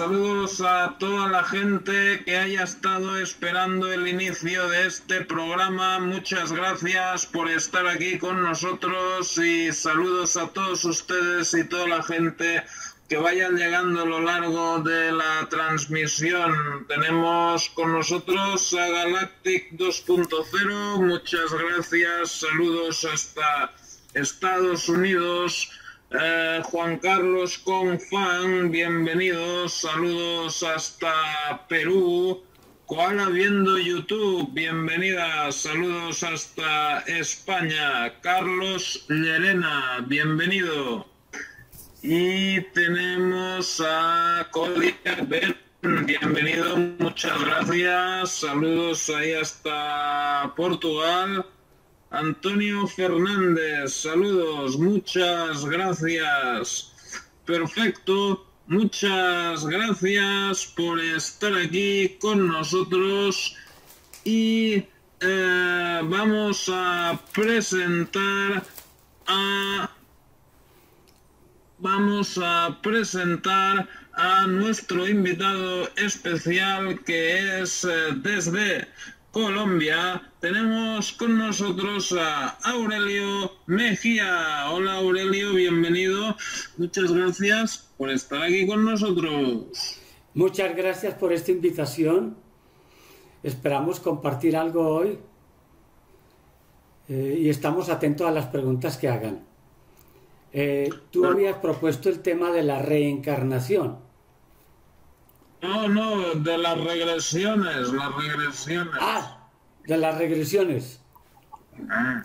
saludos a toda la gente que haya estado esperando el inicio de este programa. Muchas gracias por estar aquí con nosotros y saludos a todos ustedes y toda la gente que vayan llegando a lo largo de la transmisión. Tenemos con nosotros a Galactic 2.0. Muchas gracias. Saludos hasta Estados Unidos. Eh, Juan Carlos Confan, bienvenidos, saludos hasta Perú. Koala viendo YouTube, bienvenida, saludos hasta España. Carlos Llerena, bienvenido. Y tenemos a Codia bienvenido, muchas gracias, saludos ahí hasta Portugal. Antonio Fernández, saludos, muchas gracias. Perfecto, muchas gracias por estar aquí con nosotros y eh, vamos a presentar a vamos a presentar a nuestro invitado especial que es eh, desde Colombia, tenemos con nosotros a Aurelio Mejía. Hola Aurelio, bienvenido. Muchas gracias por estar aquí con nosotros. Muchas gracias por esta invitación. Esperamos compartir algo hoy eh, y estamos atentos a las preguntas que hagan. Eh, tú habías propuesto el tema de la reencarnación. No, no, de las regresiones, las regresiones. Ah, de las regresiones. Ah,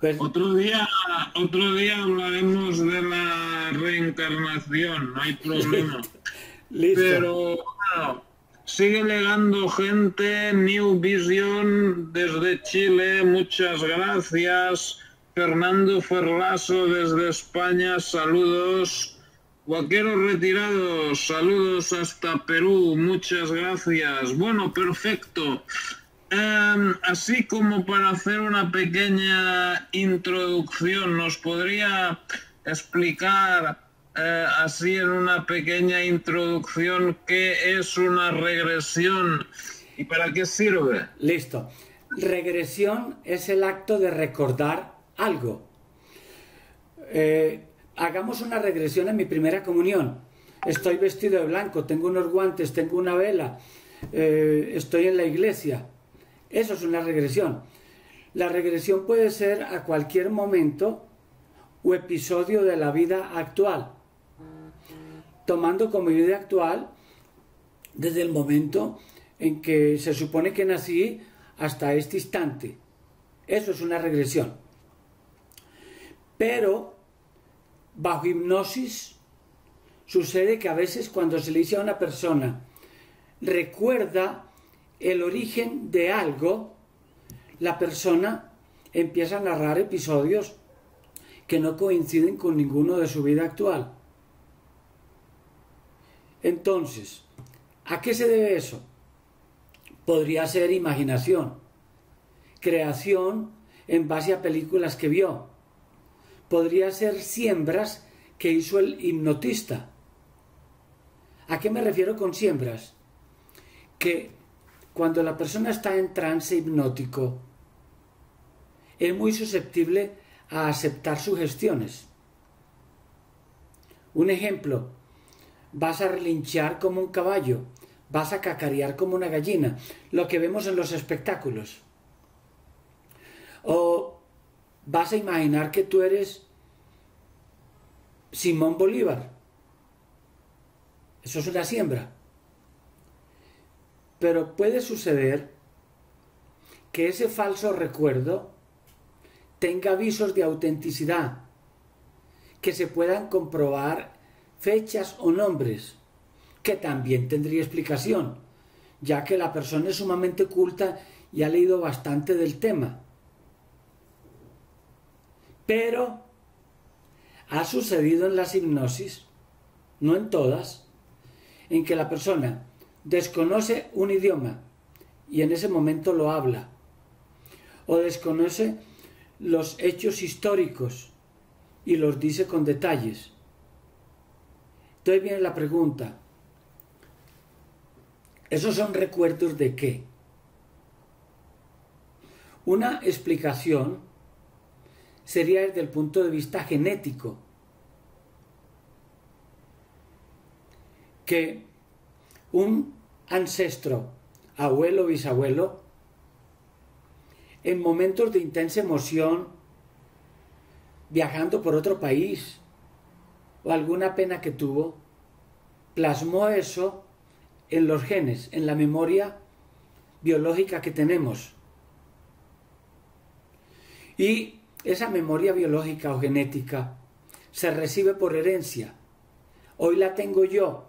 pues otro día, otro día hablaremos de la reencarnación, no hay problema. Listo. Pero bueno, sigue llegando gente, New Vision desde Chile, muchas gracias. Fernando Ferlaso desde España, saludos. Vaqueros retirados, saludos hasta Perú, muchas gracias. Bueno, perfecto. Em, así como para hacer una pequeña introducción, ¿nos podría explicar eh, así en una pequeña introducción qué es una regresión y para qué sirve? Listo. Regresión es el acto de recordar algo. Eh, hagamos una regresión en mi primera comunión. Estoy vestido de blanco, tengo unos guantes, tengo una vela, eh, estoy en la iglesia. Eso es una regresión. La regresión puede ser a cualquier momento o episodio de la vida actual, tomando como vida actual desde el momento en que se supone que nací hasta este instante. Eso es una regresión. Pero bajo hipnosis, sucede que a veces cuando se le dice a una persona, recuerda el origen de algo, la persona empieza a narrar episodios que no coinciden con ninguno de su vida actual. Entonces, ¿a qué se debe eso? Podría ser imaginación, creación en base a películas que vio, podría ser siembras que hizo el hipnotista. ¿A qué me refiero con siembras? Que cuando la persona está en trance hipnótico, es muy susceptible a aceptar sugestiones. Un ejemplo, vas a relinchar como un caballo, vas a cacarear como una gallina, lo que vemos en los espectáculos. O vas a imaginar que tú eres Simón Bolívar. Eso es una siembra. Pero puede suceder que ese falso recuerdo tenga avisos de autenticidad, que se puedan comprobar fechas o nombres, que también tendría explicación, ya que la persona es sumamente culta y ha leído bastante del tema. Pero ha sucedido en las hipnosis, no en todas, en que la persona desconoce un idioma y en ese momento lo habla, o desconoce los hechos históricos y los dice con detalles. Entonces viene la pregunta, ¿Esos son recuerdos de qué? Una explicación sería desde el punto de vista genético, que un ancestro, abuelo bisabuelo, en momentos de intensa emoción, viajando por otro país, o alguna pena que tuvo, plasmó eso en los genes, en la memoria biológica que tenemos. Y esa memoria biológica o genética se recibe por herencia. Hoy la tengo yo.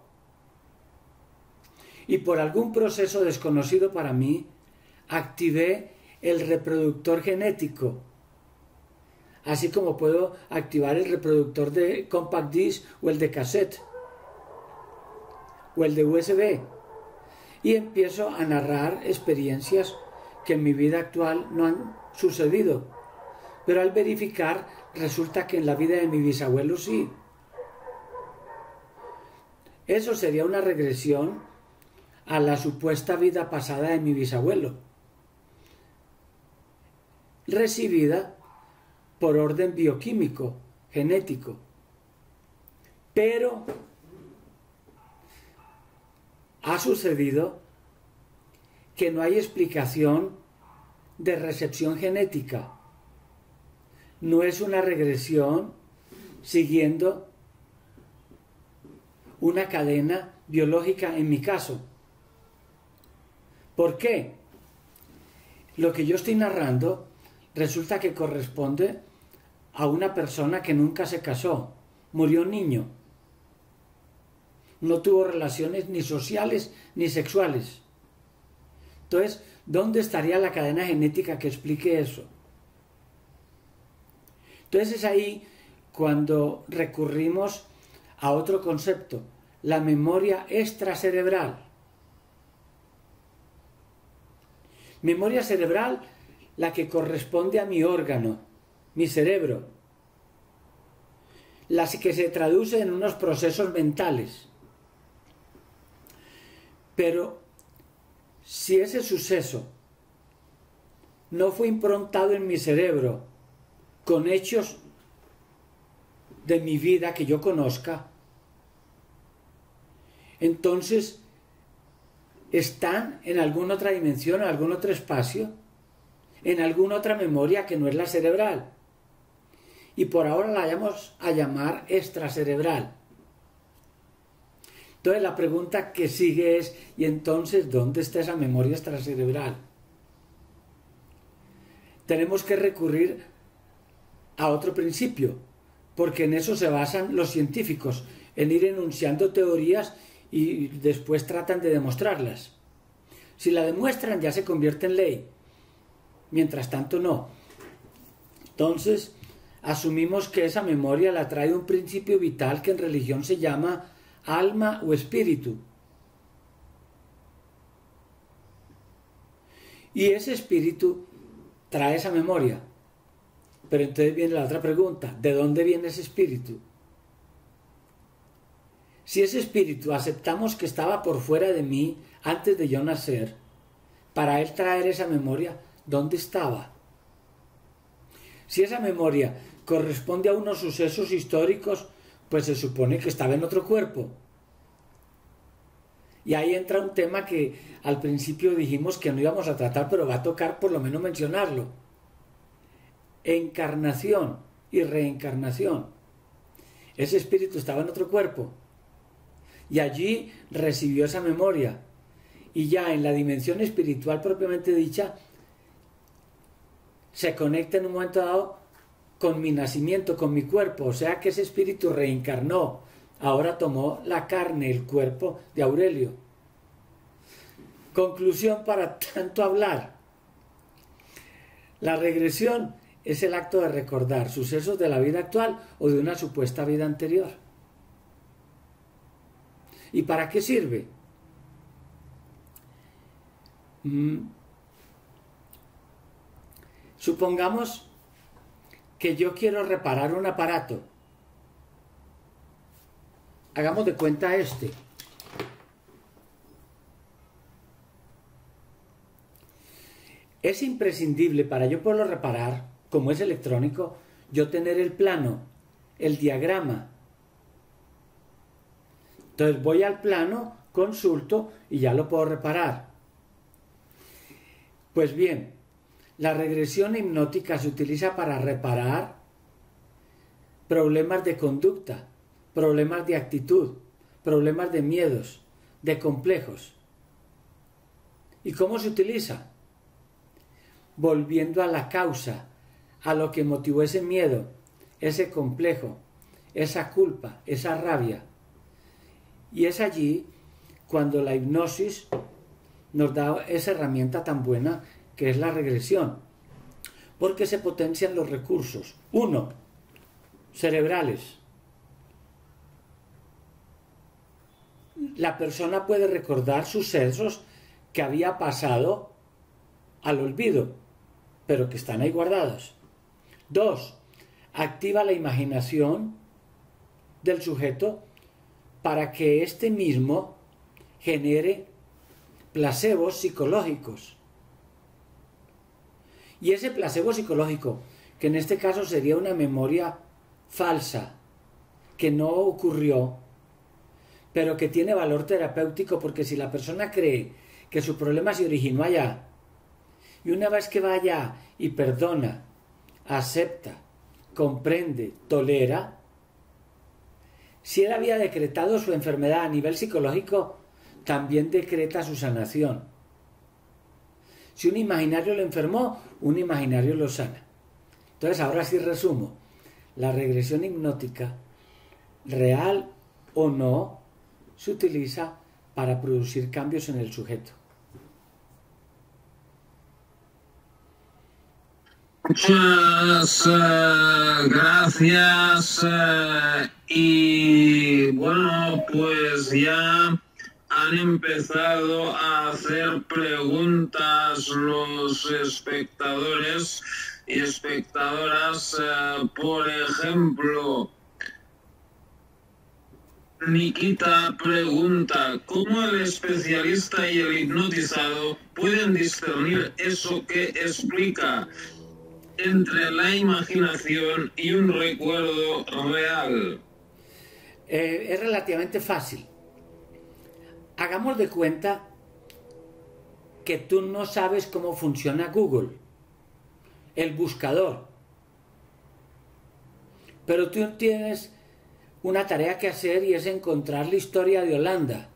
Y por algún proceso desconocido para mí, activé el reproductor genético. Así como puedo activar el reproductor de compact disc o el de cassette o el de USB. Y empiezo a narrar experiencias que en mi vida actual no han sucedido pero al verificar resulta que en la vida de mi bisabuelo sí. Eso sería una regresión a la supuesta vida pasada de mi bisabuelo, recibida por orden bioquímico, genético. Pero ha sucedido que no hay explicación de recepción genética no es una regresión siguiendo una cadena biológica en mi caso. ¿Por qué? Lo que yo estoy narrando resulta que corresponde a una persona que nunca se casó, murió niño, no tuvo relaciones ni sociales ni sexuales. Entonces, ¿dónde estaría la cadena genética que explique eso? Entonces es ahí cuando recurrimos a otro concepto, la memoria extracerebral. Memoria cerebral, la que corresponde a mi órgano, mi cerebro, la que se traduce en unos procesos mentales. Pero si ese suceso no fue improntado en mi cerebro, con hechos de mi vida que yo conozca, entonces están en alguna otra dimensión, en algún otro espacio, en alguna otra memoria que no es la cerebral. Y por ahora la vamos a llamar extracerebral. Entonces la pregunta que sigue es, ¿y entonces dónde está esa memoria extracerebral? Tenemos que recurrir a otro principio, porque en eso se basan los científicos, en ir enunciando teorías y después tratan de demostrarlas. Si la demuestran ya se convierte en ley, mientras tanto no. Entonces, asumimos que esa memoria la trae un principio vital que en religión se llama alma o espíritu. Y ese espíritu trae esa memoria. Pero entonces viene la otra pregunta, ¿de dónde viene ese espíritu? Si ese espíritu aceptamos que estaba por fuera de mí antes de yo nacer, para él traer esa memoria, ¿dónde estaba? Si esa memoria corresponde a unos sucesos históricos, pues se supone que estaba en otro cuerpo. Y ahí entra un tema que al principio dijimos que no íbamos a tratar, pero va a tocar por lo menos mencionarlo encarnación y reencarnación. Ese espíritu estaba en otro cuerpo y allí recibió esa memoria. Y ya en la dimensión espiritual propiamente dicha, se conecta en un momento dado con mi nacimiento, con mi cuerpo. O sea que ese espíritu reencarnó. Ahora tomó la carne, el cuerpo de Aurelio. Conclusión para tanto hablar. La regresión es el acto de recordar sucesos de la vida actual o de una supuesta vida anterior. ¿Y para qué sirve? Mm. Supongamos que yo quiero reparar un aparato. Hagamos de cuenta este. Es imprescindible para yo poderlo reparar, como es electrónico, yo tener el plano, el diagrama. Entonces voy al plano, consulto y ya lo puedo reparar. Pues bien, la regresión hipnótica se utiliza para reparar problemas de conducta, problemas de actitud, problemas de miedos, de complejos. ¿Y cómo se utiliza? Volviendo a la causa, a lo que motivó ese miedo, ese complejo, esa culpa, esa rabia. Y es allí cuando la hipnosis nos da esa herramienta tan buena que es la regresión, porque se potencian los recursos. Uno, cerebrales. La persona puede recordar sucesos que había pasado al olvido, pero que están ahí guardados. Dos, activa la imaginación del sujeto para que éste mismo genere placebos psicológicos. Y ese placebo psicológico, que en este caso sería una memoria falsa, que no ocurrió, pero que tiene valor terapéutico porque si la persona cree que su problema se originó allá, y una vez que va allá y perdona acepta, comprende, tolera, si él había decretado su enfermedad a nivel psicológico, también decreta su sanación. Si un imaginario lo enfermó, un imaginario lo sana. Entonces, ahora sí resumo. La regresión hipnótica, real o no, se utiliza para producir cambios en el sujeto. Muchas eh, gracias eh, y bueno pues ya han empezado a hacer preguntas los espectadores y espectadoras eh, por ejemplo Nikita pregunta, ¿cómo el especialista y el hipnotizado pueden discernir eso que explica? Entre la imaginación y un recuerdo real? Eh, es relativamente fácil. Hagamos de cuenta que tú no sabes cómo funciona Google, el buscador. Pero tú tienes una tarea que hacer y es encontrar la historia de Holanda.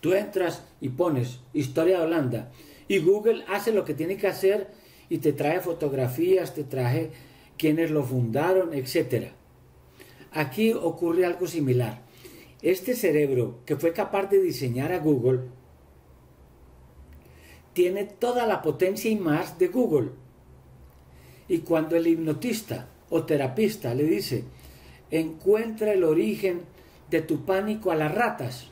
Tú entras y pones historia de Holanda y Google hace lo que tiene que hacer y te trae fotografías, te trae quienes lo fundaron, etc. Aquí ocurre algo similar. Este cerebro que fue capaz de diseñar a Google tiene toda la potencia y más de Google. Y cuando el hipnotista o terapista le dice, encuentra el origen de tu pánico a las ratas,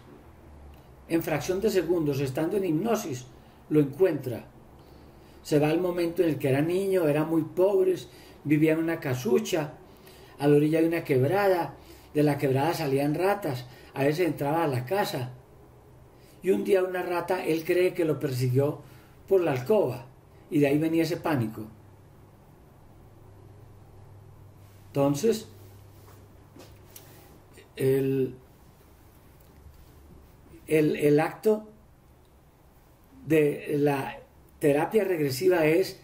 en fracción de segundos, estando en hipnosis, lo encuentra se va al momento en el que era niño, era muy pobres, vivía en una casucha, a la orilla de una quebrada, de la quebrada salían ratas, a veces entraba a la casa. Y un día una rata, él cree que lo persiguió por la alcoba, y de ahí venía ese pánico. Entonces, el, el, el acto de la Terapia regresiva es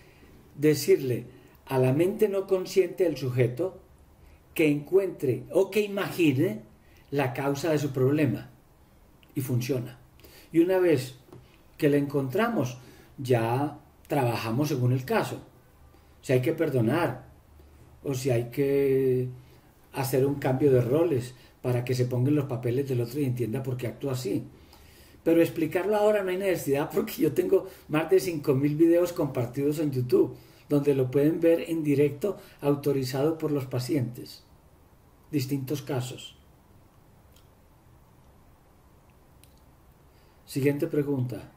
decirle a la mente no consciente del sujeto que encuentre o que imagine la causa de su problema. Y funciona. Y una vez que la encontramos, ya trabajamos según el caso. Si hay que perdonar o si hay que hacer un cambio de roles para que se pongan los papeles del otro y entienda por qué actúa así. Pero explicarlo ahora no hay necesidad porque yo tengo más de 5.000 videos compartidos en YouTube, donde lo pueden ver en directo autorizado por los pacientes. Distintos casos. Siguiente pregunta.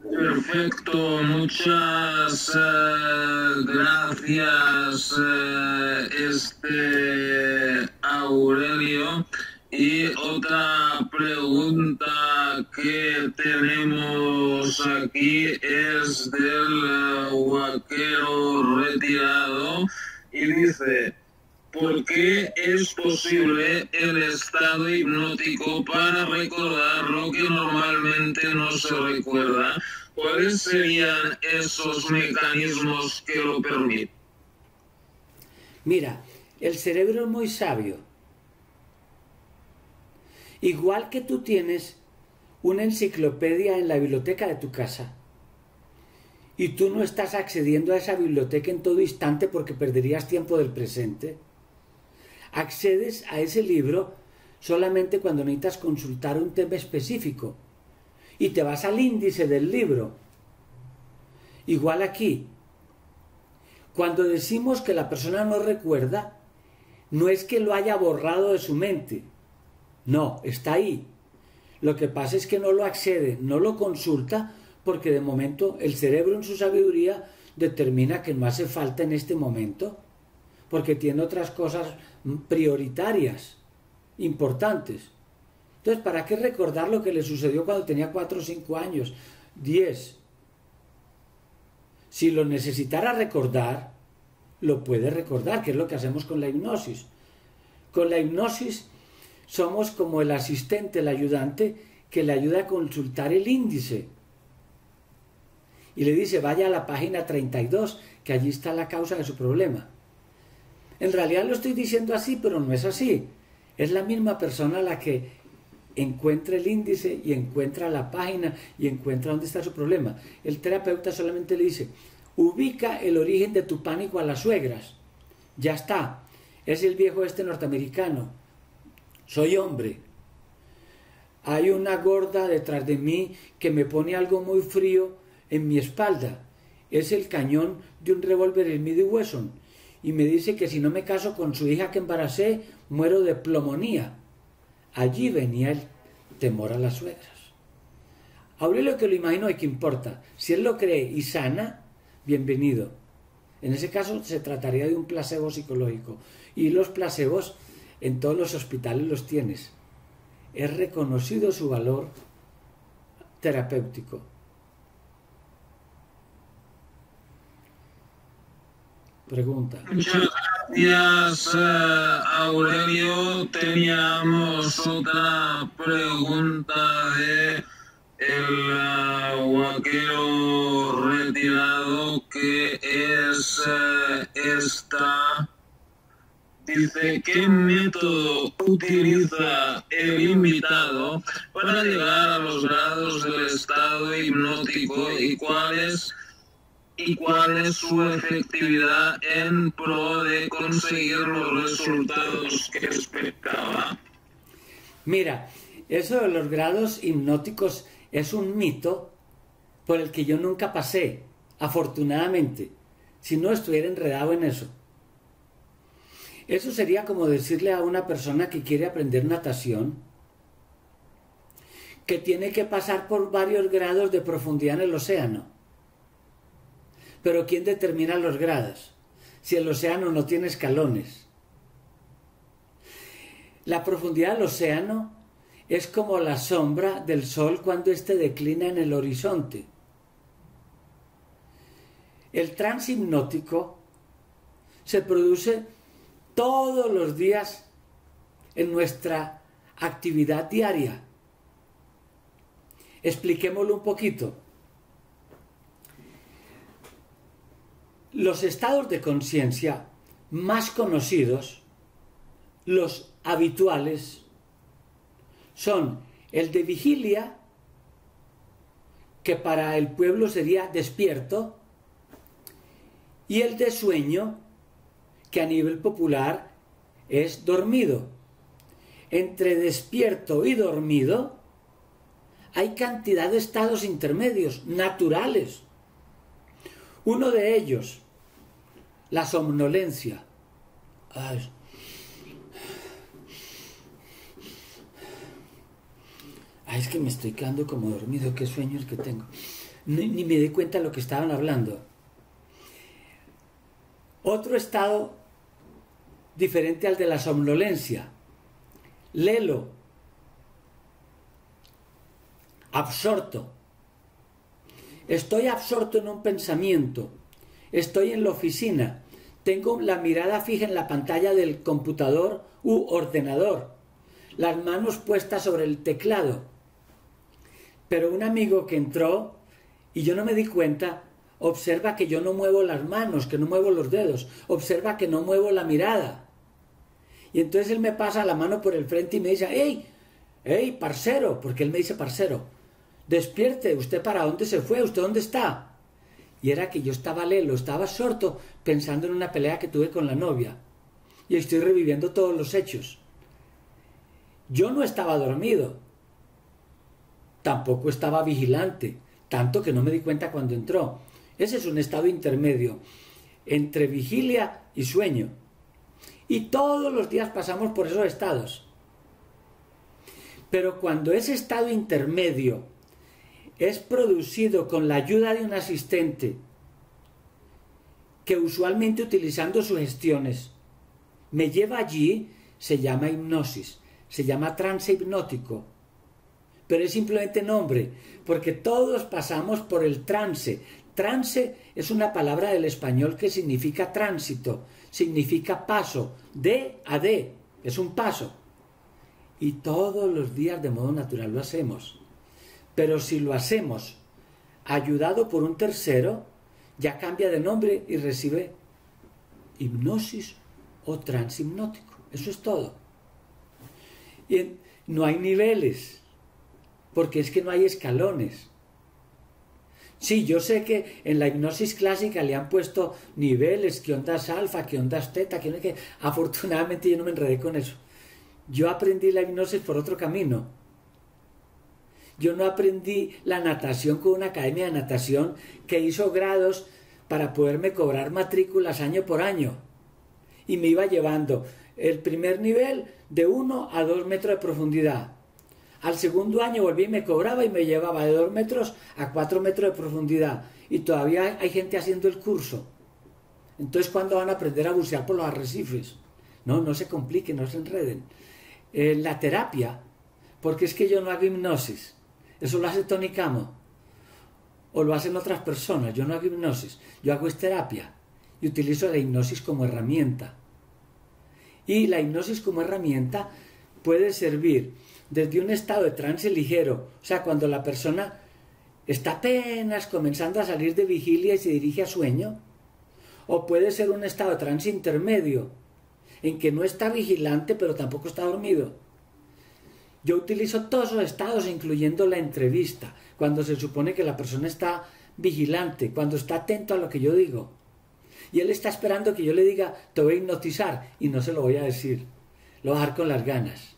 Perfecto, muchas eh, gracias, eh, este Aurelio. Y otra pregunta que tenemos aquí es del huaquero retirado y dice, ¿por qué es posible el estado hipnótico para recordar lo que normalmente no se recuerda? ¿Cuáles serían esos mecanismos que lo permiten? Mira, el cerebro es muy sabio. Igual que tú tienes una enciclopedia en la biblioteca de tu casa y tú no estás accediendo a esa biblioteca en todo instante porque perderías tiempo del presente, accedes a ese libro solamente cuando necesitas consultar un tema específico y te vas al índice del libro. Igual aquí, cuando decimos que la persona no recuerda, no es que lo haya borrado de su mente, no, está ahí. Lo que pasa es que no lo accede, no lo consulta, porque de momento el cerebro en su sabiduría determina que no hace falta en este momento, porque tiene otras cosas prioritarias, importantes. Entonces, ¿para qué recordar lo que le sucedió cuando tenía 4 o 5 años? 10. Si lo necesitara recordar, lo puede recordar, que es lo que hacemos con la hipnosis. Con la hipnosis somos como el asistente, el ayudante, que le ayuda a consultar el índice. Y le dice, vaya a la página 32, que allí está la causa de su problema. En realidad lo estoy diciendo así, pero no es así. Es la misma persona la que encuentra el índice y encuentra la página y encuentra dónde está su problema. El terapeuta solamente le dice, ubica el origen de tu pánico a las suegras. Ya está. Es el viejo este norteamericano. Soy hombre. Hay una gorda detrás de mí que me pone algo muy frío en mi espalda. Es el cañón de un revólver Smith Wesson. Y me dice que si no me caso con su hija que embaracé, muero de plomonía. Allí venía el temor a las suegras. Aurelio que lo imagino y que importa. Si él lo cree y sana, bienvenido. En ese caso se trataría de un placebo psicológico. Y los placebos en todos los hospitales los tienes. Es reconocido su valor terapéutico. Pregunta. Muchas gracias, eh, Aurelio. Teníamos otra pregunta de el huaquero retirado que es eh, esta. Dice, ¿qué método utiliza el invitado para llegar a los grados del estado hipnótico y cuáles y cuál es su efectividad en pro de conseguir los resultados que esperaba? Mira, eso de los grados hipnóticos es un mito por el que yo nunca pasé, afortunadamente, si no estuviera enredado en eso. Eso sería como decirle a una persona que quiere aprender natación que tiene que pasar por varios grados de profundidad en el océano. Pero ¿quién determina los grados? Si el océano no tiene escalones. La profundidad del océano es como la sombra del sol cuando éste declina en el horizonte. El trance hipnótico se produce todos los días en nuestra actividad diaria. Expliquémoslo un poquito. Los estados de conciencia más conocidos, los habituales, son el de vigilia, que para el pueblo sería despierto, y el de sueño, a nivel popular es dormido. Entre despierto y dormido hay cantidad de estados intermedios naturales. Uno de ellos, la somnolencia. Ay, es que me estoy quedando como dormido, qué sueño el que tengo. Ni me di cuenta de lo que estaban hablando. Otro estado diferente al de la somnolencia. Lelo. absorto. Estoy absorto en un pensamiento. Estoy en la oficina. Tengo la mirada fija en la pantalla del computador u ordenador. Las manos puestas sobre el teclado. Pero un amigo que entró y yo no me di cuenta, observa que yo no muevo las manos, que no muevo los dedos, observa que no muevo la mirada. Y entonces él me pasa la mano por el frente y me dice, hey, hey, parcero, porque él me dice parcero, despierte, ¿usted para dónde se fue? ¿Usted dónde está? Y era que yo estaba lelo, estaba sorto pensando en una pelea que tuve con la novia. Y estoy reviviendo todos los hechos. Yo no estaba dormido, tampoco estaba vigilante, tanto que no me di cuenta cuando entró. Ese es un estado intermedio entre vigilia y sueño. Y todos los días pasamos por esos estados. Pero cuando ese estado intermedio es producido con la ayuda de un asistente, que usualmente utilizando sugestiones me lleva allí, se llama hipnosis, se llama trance hipnótico, pero es simplemente nombre, porque todos pasamos por el trance. Trance es una palabra del español que significa tránsito, significa paso, de a de, es un paso. Y todos los días de modo natural lo hacemos. Pero si lo hacemos ayudado por un tercero, ya cambia de nombre y recibe hipnosis o transhipnótico. Eso es todo. Y no hay niveles, porque es que no hay escalones. Sí, yo sé que en la hipnosis clásica le han puesto niveles, que ondas alfa, que ondas teta, que, que afortunadamente yo no me enredé con eso. Yo aprendí la hipnosis por otro camino. Yo no aprendí la natación con una academia de natación que hizo grados para poderme cobrar matrículas año por año. Y me iba llevando el primer nivel de 1 a 2 metros de profundidad. Al segundo año volví y me cobraba y me llevaba de 2 metros a 4 metros de profundidad. Y todavía hay gente haciendo el curso. Entonces, ¿cuándo van a aprender a bucear por los arrecifes? No, no se compliquen, no se enreden. Eh, la terapia, porque es que yo no hago hipnosis. Eso lo hace Tony Camo. O lo hacen otras personas. Yo no hago hipnosis. Yo hago es terapia. Y utilizo la hipnosis como herramienta. Y la hipnosis como herramienta puede servir desde un estado de trance ligero, o sea, cuando la persona está apenas comenzando a salir de vigilia y se dirige a sueño, o puede ser un estado de trance intermedio, en que no está vigilante pero tampoco está dormido. Yo utilizo todos los estados, incluyendo la entrevista, cuando se supone que la persona está vigilante, cuando está atento a lo que yo digo. Y él está esperando que yo le diga, te voy a hipnotizar, y no se lo voy a decir. Lo voy a dejar con las ganas.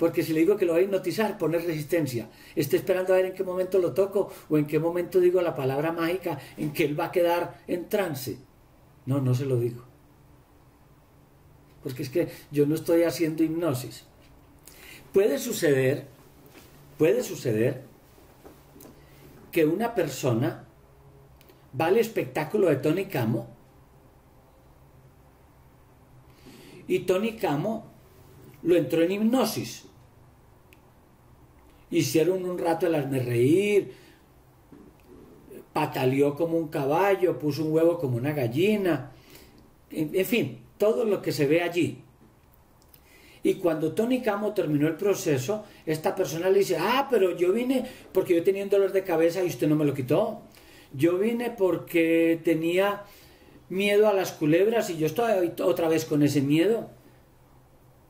Porque si le digo que lo voy a hipnotizar, poner resistencia. Está esperando a ver en qué momento lo toco o en qué momento digo la palabra mágica en que él va a quedar en trance. No, no se lo digo. Porque es que yo no estoy haciendo hipnosis. Puede suceder, puede suceder que una persona va al espectáculo de Tony Camo y Tony Camo lo entró en hipnosis. Hicieron un rato el hazme reír, pataleó como un caballo, puso un huevo como una gallina, en, fin, todo lo que se ve allí. Y cuando Tony Camo terminó el proceso, esta persona le dice, ah, pero yo vine porque yo tenía un dolor de cabeza y usted no me lo quitó. Yo vine porque tenía miedo a las culebras y yo estoy otra vez con ese miedo.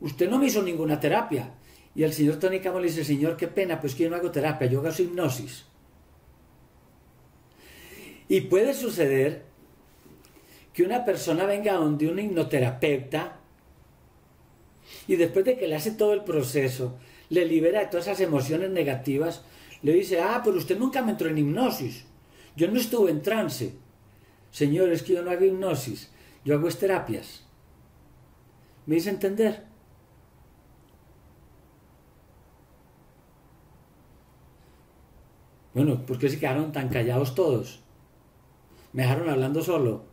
Usted no me hizo ninguna terapia. Y el señor Tony Camo le dice, señor, qué pena, pues que yo no hago terapia, yo hago hipnosis. Y puede suceder que una persona venga donde un hipnoterapeuta y después de que le hace todo el proceso, le libera de todas esas emociones negativas, le dice, ah, pero usted nunca me entró en hipnosis. Yo no estuve en trance. Señor, es que yo no hago hipnosis, yo hago terapias. ¿Me dice entender? Bueno, ¿por qué se quedaron tan callados todos? Me dejaron hablando solo.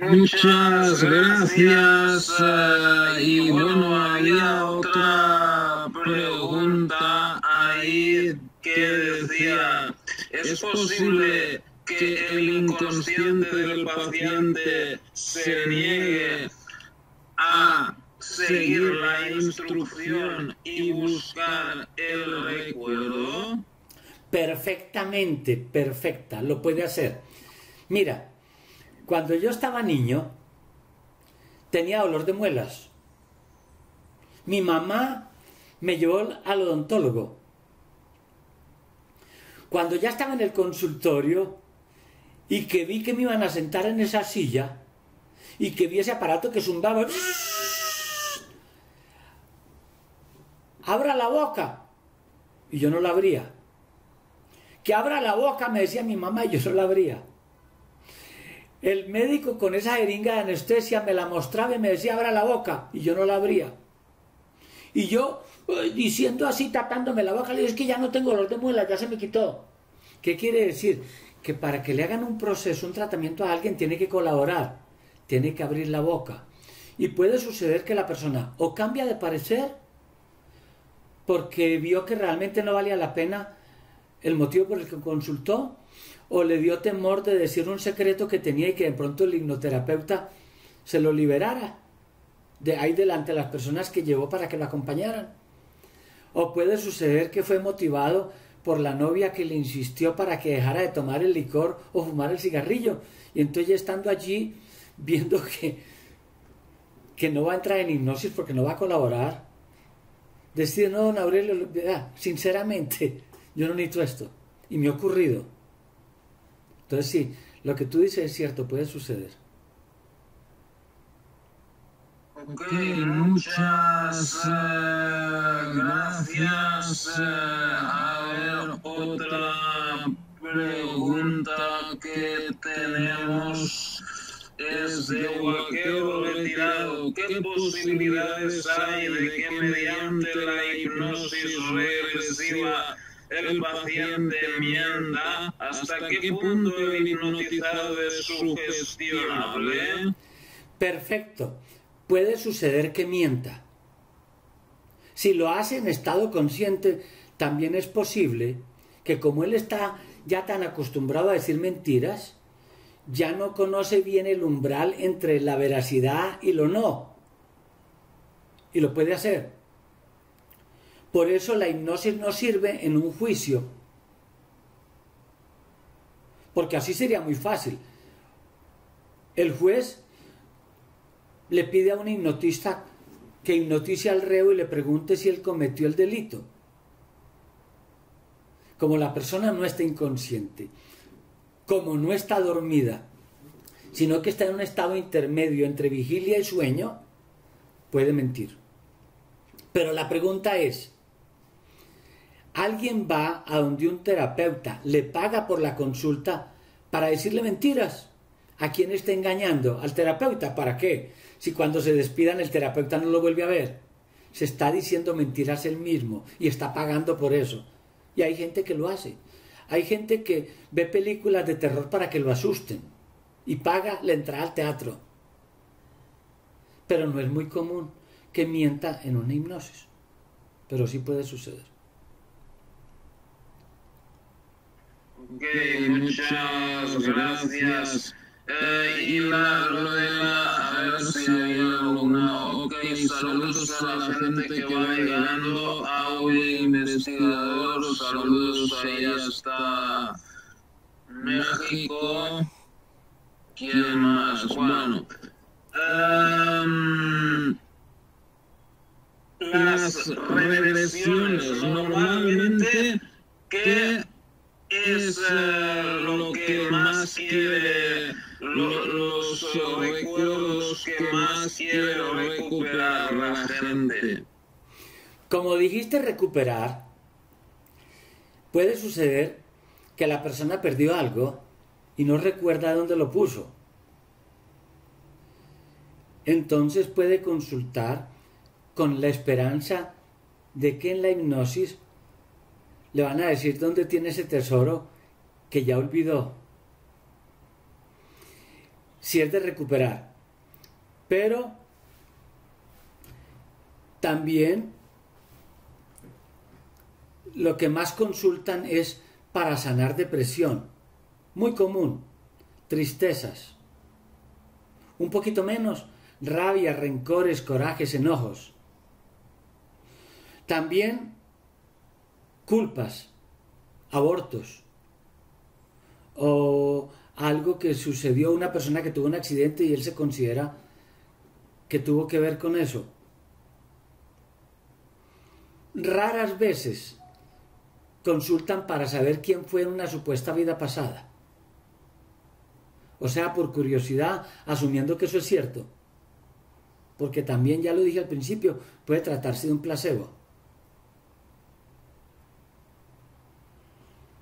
Muchas gracias. Eh, y bueno, había otra pregunta ahí que decía, ¿es posible que el inconsciente del paciente se niegue a seguir la instrucción y buscar el recuerdo? Perfectamente, perfecta, lo puede hacer. Mira, cuando yo estaba niño, tenía dolor de muelas. Mi mamá me llevó al odontólogo. Cuando ya estaba en el consultorio y que vi que me iban a sentar en esa silla y que vi ese aparato que zumbaba, abra la boca. Y yo no la abría. Que abra la boca, me decía mi mamá, y yo no la abría. El médico con esa jeringa de anestesia me la mostraba y me decía, abra la boca, y yo no la abría. Y yo, eh, diciendo así, tapándome la boca, le digo, es que ya no tengo dolor de muela, ya se me quitó. ¿Qué quiere decir? Que para que le hagan un proceso, un tratamiento a alguien, tiene que colaborar, tiene que abrir la boca. Y puede suceder que la persona o cambia de parecer porque vio que realmente no valía la pena el motivo por el que consultó, o le dio temor de decir un secreto que tenía y que de pronto el hipnoterapeuta se lo liberara de ahí delante a las personas que llevó para que lo acompañaran. O puede suceder que fue motivado por la novia que le insistió para que dejara de tomar el licor o fumar el cigarrillo. Y entonces estando allí, viendo que, que no va a entrar en hipnosis porque no va a colaborar, decide, no, don Aurelio, sinceramente, yo no necesito esto. Y me ha ocurrido. Entonces sí, lo que tú dices es cierto, puede suceder. Ok, muchas eh, gracias. Eh, a ver, otra pregunta que tenemos es de vaquero retirado. ¿Qué posibilidades hay de que mediante la hipnosis regresiva el paciente mienta? ¿Hasta qué punto el hipnotizado es sugestionable? Perfecto. Puede suceder que mienta. Si lo hace en estado consciente, también es posible que como él está ya tan acostumbrado a decir mentiras, ya no conoce bien el umbral entre la veracidad y lo no. Y lo puede hacer. Por eso la hipnosis no sirve en un juicio. Porque así sería muy fácil. El juez le pide a un hipnotista que hipnotice al reo y le pregunte si él cometió el delito. Como la persona no está inconsciente como no está dormida, sino que está en un estado intermedio entre vigilia y sueño, puede mentir. Pero la pregunta es, ¿alguien va a donde un terapeuta le paga por la consulta para decirle mentiras? ¿A quién está engañando? ¿Al terapeuta? ¿Para qué? Si cuando se despidan el terapeuta no lo vuelve a ver. Se está diciendo mentiras él mismo y está pagando por eso. Y hay gente que lo hace. Hay gente que ve películas de terror para que lo asusten y paga la entrada al teatro. Pero no es muy común que mienta en una hipnosis. Pero sí puede suceder. Muchas gracias. Eh, y la, la, a ver si hay alguna. Ok, saludos a la gente que va llegando. Audio investigador, saludos ahí hasta México. ¿Quién más? Bueno. Um, las regresiones normalmente que es uh, lo que más quiere los, recuerdos que más quiero recuperar la gente. Como dijiste recuperar, puede suceder que la persona perdió algo y no recuerda dónde lo puso. Entonces puede consultar con la esperanza de que en la hipnosis le van a decir dónde tiene ese tesoro que ya olvidó si es de recuperar. Pero también lo que más consultan es para sanar depresión. Muy común. Tristezas. Un poquito menos, rabia, rencores, corajes, enojos. También culpas, abortos o algo que sucedió a una persona que tuvo un accidente y él se considera que tuvo que ver con eso. Raras veces consultan para saber quién fue en una supuesta vida pasada. O sea, por curiosidad, asumiendo que eso es cierto. Porque también, ya lo dije al principio, puede tratarse de un placebo.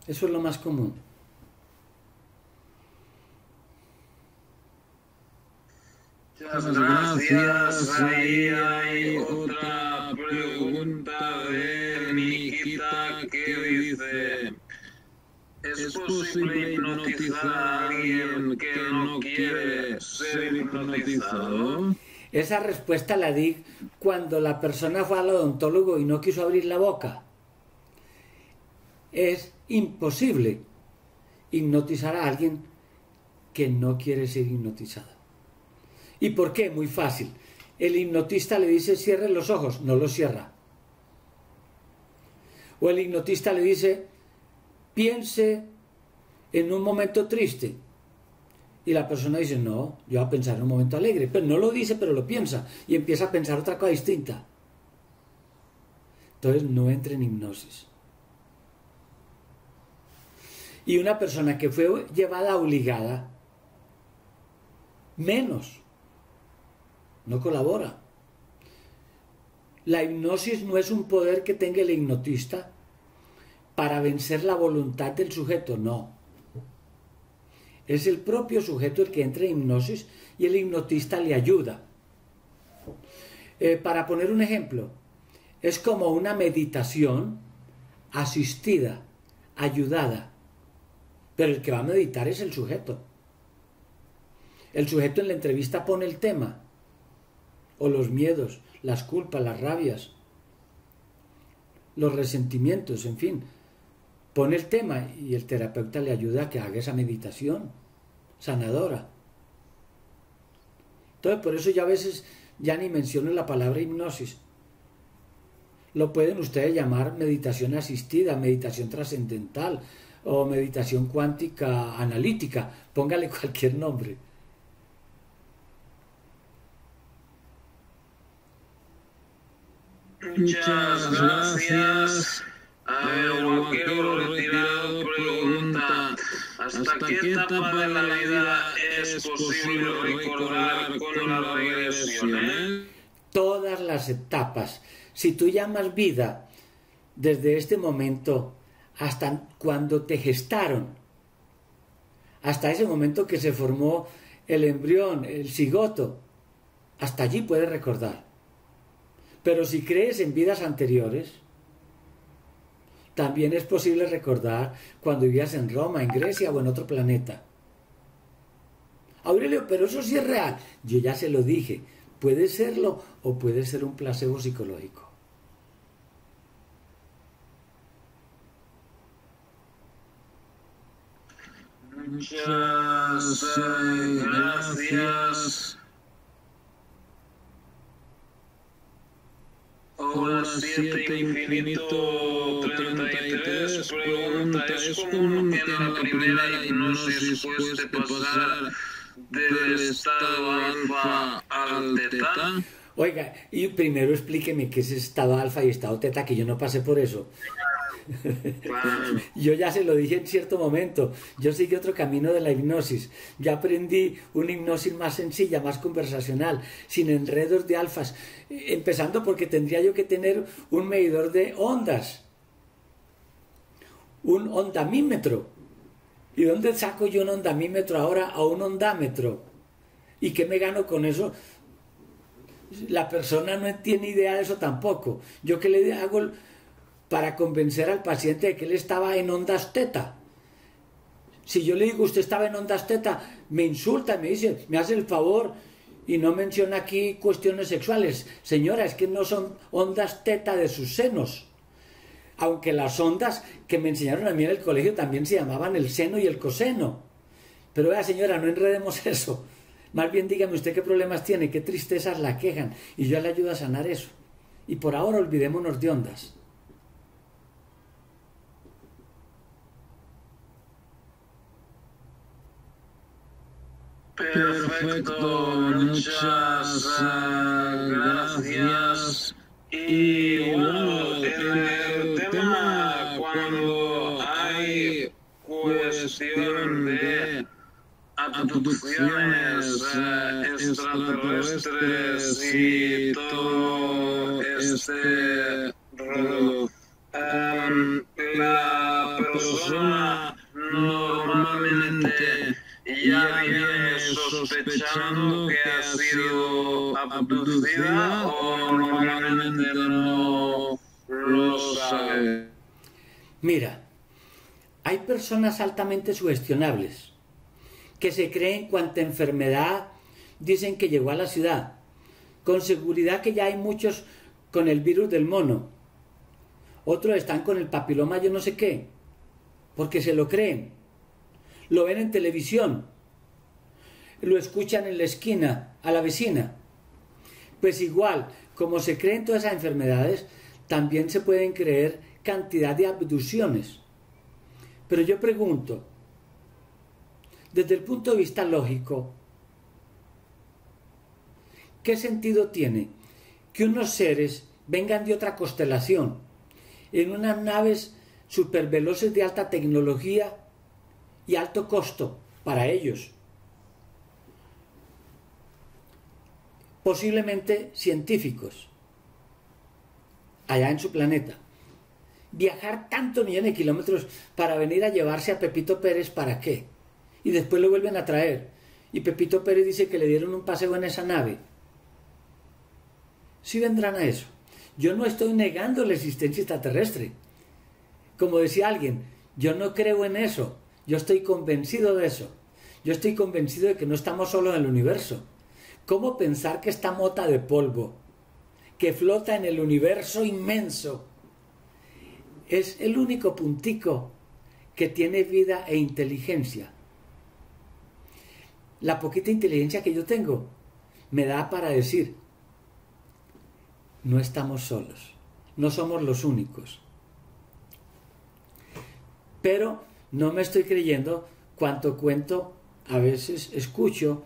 Eso es lo más común. Gracias. Ahí hay otra pregunta de Nikita que dice: ¿Es posible hipnotizar a alguien que no quiere ser hipnotizado? Esa respuesta la di cuando la persona fue al odontólogo y no quiso abrir la boca. Es imposible hipnotizar a alguien que no quiere ser hipnotizado. ¿Y por qué? Muy fácil. El hipnotista le dice cierre los ojos, no los cierra. O el hipnotista le dice piense en un momento triste. Y la persona dice, no, yo voy a pensar en un momento alegre. Pero no lo dice, pero lo piensa. Y empieza a pensar otra cosa distinta. Entonces no entra en hipnosis. Y una persona que fue llevada obligada, menos no colabora. La hipnosis no es un poder que tenga el hipnotista para vencer la voluntad del sujeto, no. Es el propio sujeto el que entra en hipnosis y el hipnotista le ayuda. Eh, para poner un ejemplo, es como una meditación asistida, ayudada, pero el que va a meditar es el sujeto. El sujeto en la entrevista pone el tema, o los miedos, las culpas, las rabias, los resentimientos, en fin. Pone el tema y el terapeuta le ayuda a que haga esa meditación sanadora. Entonces, por eso ya a veces ya ni menciono la palabra hipnosis. Lo pueden ustedes llamar meditación asistida, meditación trascendental o meditación cuántica analítica. Póngale cualquier nombre. Muchas gracias. A ver, Vaquero Retirado pregunta, ¿hasta qué etapa de la vida es posible recordar con las regresiones? Todas las etapas. Si tú llamas vida desde este momento hasta cuando te gestaron, hasta ese momento que se formó el embrión, el cigoto, hasta allí puedes recordar. Pero si crees en vidas anteriores, también es posible recordar cuando vivías en Roma, en Grecia o en otro planeta. Aurelio, pero eso sí es real. Yo ya se lo dije. Puede serlo o puede ser un placebo psicológico. Muchas gracias. Ahora 7 infinito 33 pregunta, ¿es común que en la primera hipnosis cueste pasar del estado alfa al teta? Oiga, y primero explíqueme qué es estado alfa y estado teta, que yo no pasé por eso. Yo ya se lo dije en cierto momento. Yo seguí otro camino de la hipnosis. Yo aprendí una hipnosis más sencilla, más conversacional, sin enredos de alfas. Empezando porque tendría yo que tener un medidor de ondas, un ondamímetro. ¿Y dónde saco yo un ondamímetro ahora a un ondámetro? ¿Y qué me gano con eso? La persona no tiene idea de eso tampoco. Yo que le hago para convencer al paciente de que él estaba en ondas teta. Si yo le digo usted estaba en ondas teta, me insulta, me dice, me hace el favor y no menciona aquí cuestiones sexuales. Señora, es que no son ondas teta de sus senos. Aunque las ondas que me enseñaron a mí en el colegio también se llamaban el seno y el coseno. Pero vea, señora, no enredemos eso. Más bien dígame usted qué problemas tiene, qué tristezas la quejan, y yo le ayudo a sanar eso. Y por ahora olvidémonos de ondas. Perfecto, muchas gracias. Y bueno, el tema cuando hay cuestión de abducciones extraterrestres y todo este rollo. la persona normalmente ya viene sospechando que ha sido abducida o normalmente no lo sabe. Mira, hay personas altamente sugestionables que se creen cuanta enfermedad dicen que llegó a la ciudad. Con seguridad que ya hay muchos con el virus del mono. Otros están con el papiloma yo no sé qué. Porque se lo creen. Lo ven en televisión. Lo escuchan en la esquina, a la vecina. Pues igual, como se creen todas esas enfermedades, también se pueden creer cantidad de abducciones. Pero yo pregunto, desde el punto de vista lógico, ¿qué sentido tiene que unos seres vengan de otra constelación en unas naves superveloces de alta tecnología y alto costo para ellos? Posiblemente científicos, allá en su planeta. Viajar tantos millones de kilómetros para venir a llevarse a Pepito Pérez, ¿para qué? y después lo vuelven a traer. Y Pepito Pérez dice que le dieron un paseo en esa nave. Sí vendrán a eso. Yo no estoy negando la existencia extraterrestre. Como decía alguien, yo no creo en eso. Yo estoy convencido de eso. Yo estoy convencido de que no estamos solos en el universo. ¿Cómo pensar que esta mota de polvo, que flota en el universo inmenso, es el único puntico que tiene vida e inteligencia? la poquita inteligencia que yo tengo me da para decir, no estamos solos, no somos los únicos. Pero no me estoy creyendo cuanto cuento a veces escucho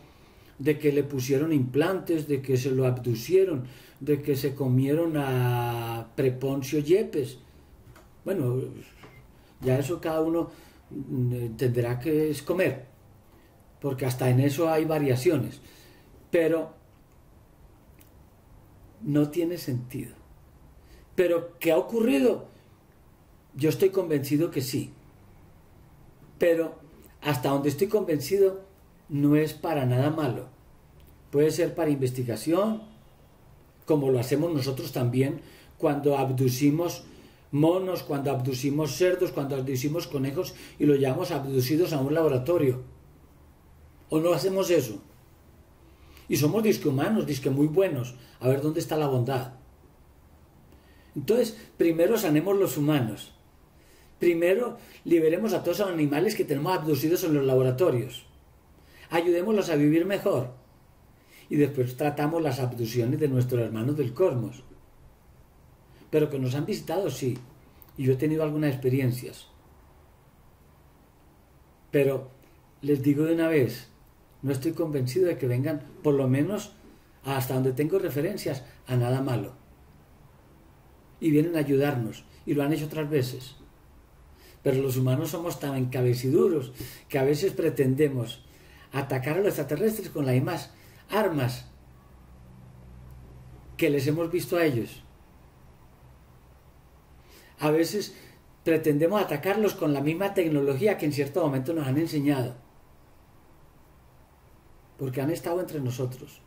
de que le pusieron implantes, de que se lo abducieron, de que se comieron a Preponcio Yepes. Bueno, ya eso cada uno mm, tendrá que es comer porque hasta en eso hay variaciones, pero no tiene sentido. Pero ¿qué ha ocurrido? Yo estoy convencido que sí, pero hasta donde estoy convencido no es para nada malo. Puede ser para investigación, como lo hacemos nosotros también cuando abducimos monos, cuando abducimos cerdos, cuando abducimos conejos y lo llevamos abducidos a un laboratorio. ¿O no hacemos eso? Y somos disque humanos, disque muy buenos. A ver dónde está la bondad. Entonces, primero sanemos los humanos. Primero liberemos a todos los animales que tenemos abducidos en los laboratorios. Ayudémoslos a vivir mejor. Y después tratamos las abducciones de nuestros hermanos del cosmos. Pero que nos han visitado, sí. Y yo he tenido algunas experiencias. Pero les digo de una vez, no estoy convencido de que vengan, por lo menos hasta donde tengo referencias, a nada malo. Y vienen a ayudarnos, y lo han hecho otras veces. Pero los humanos somos tan encabeciduros que a veces pretendemos atacar a los extraterrestres con las mismas armas que les hemos visto a ellos. A veces pretendemos atacarlos con la misma tecnología que en cierto momento nos han enseñado porque han estado entre nosotros.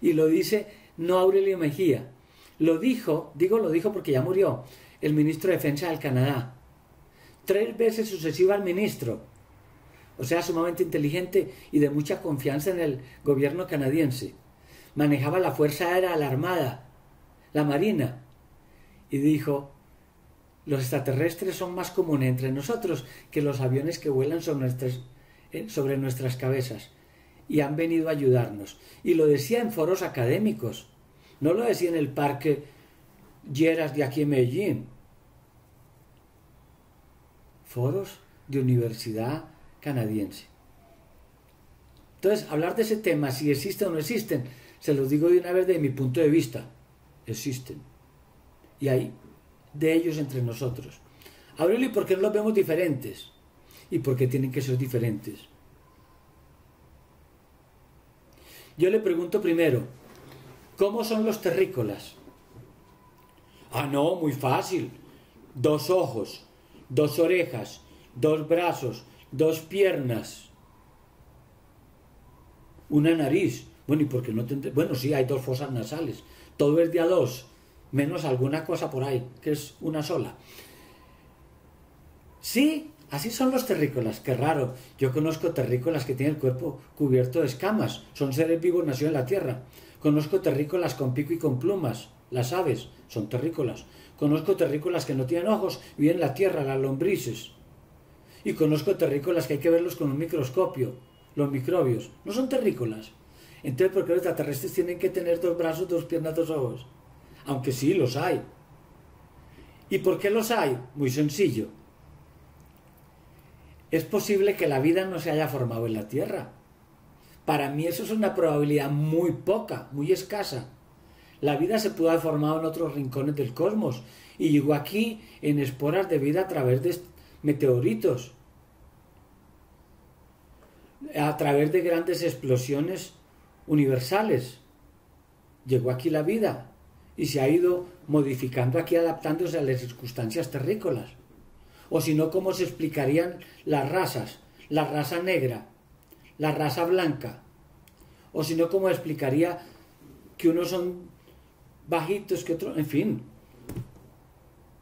Y lo dice no Aurelio Mejía, lo dijo, digo lo dijo porque ya murió, el ministro de Defensa del Canadá. Tres veces sucesiva al ministro, o sea, sumamente inteligente y de mucha confianza en el gobierno canadiense. Manejaba la Fuerza Aérea, la Armada, la Marina, y dijo, los extraterrestres son más comunes entre nosotros que los aviones que vuelan sobre nuestras, eh, sobre nuestras cabezas y han venido a ayudarnos. Y lo decía en foros académicos, no lo decía en el parque Lleras de aquí en Medellín. Foros de universidad canadiense. Entonces, hablar de ese tema, si existen o no existen, se los digo de una vez de mi punto de vista, existen. Y hay de ellos entre nosotros. Aurelio, ¿y por qué no los vemos diferentes? ¿Y por qué tienen que ser diferentes? Yo le pregunto primero, ¿cómo son los terrícolas? Ah, no, muy fácil. Dos ojos, dos orejas, dos brazos, dos piernas, una nariz. Bueno, ¿y por qué no Bueno, sí, hay dos fosas nasales. Todo es de a dos menos alguna cosa por ahí, que es una sola. Sí, así son los terrícolas, qué raro. Yo conozco terrícolas que tienen el cuerpo cubierto de escamas, son seres vivos nacidos en la tierra. Conozco terrícolas con pico y con plumas, las aves, son terrícolas. Conozco terrícolas que no tienen ojos, viven en la tierra, las lombrices. Y conozco terrícolas que hay que verlos con un microscopio, los microbios. No son terrícolas. Entonces, ¿por qué los extraterrestres tienen que tener dos brazos, dos piernas, dos ojos? aunque sí los hay. ¿Y por qué los hay? Muy sencillo. Es posible que la vida no se haya formado en la Tierra. Para mí eso es una probabilidad muy poca, muy escasa. La vida se pudo haber formado en otros rincones del cosmos y llegó aquí en esporas de vida a través de meteoritos, a través de grandes explosiones universales. Llegó aquí la vida y se ha ido modificando aquí adaptándose a las circunstancias terrícolas. O si no, ¿cómo se explicarían las razas? La raza negra, la raza blanca. O si no, ¿cómo explicaría que unos son bajitos que otros? En fin,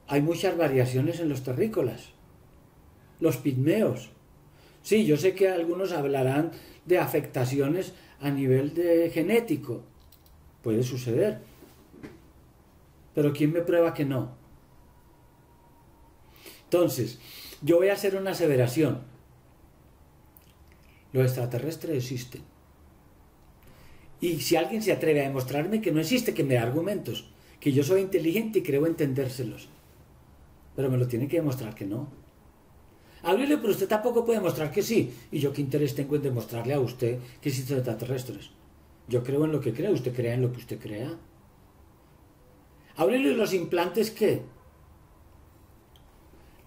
hay muchas variaciones en los terrícolas. Los pigmeos. Sí, yo sé que algunos hablarán de afectaciones a nivel de genético. Puede suceder pero ¿quién me prueba que no? Entonces, yo voy a hacer una aseveración. Los extraterrestres existen. Y si alguien se atreve a demostrarme que no existe, que me dé argumentos, que yo soy inteligente y creo entendérselos. Pero me lo tiene que demostrar que no. Háblele, pero usted tampoco puede demostrar que sí. Y yo qué interés tengo en demostrarle a usted que existen extraterrestres. Yo creo en lo que cree, usted crea en lo que usted crea. ¿y los implantes qué?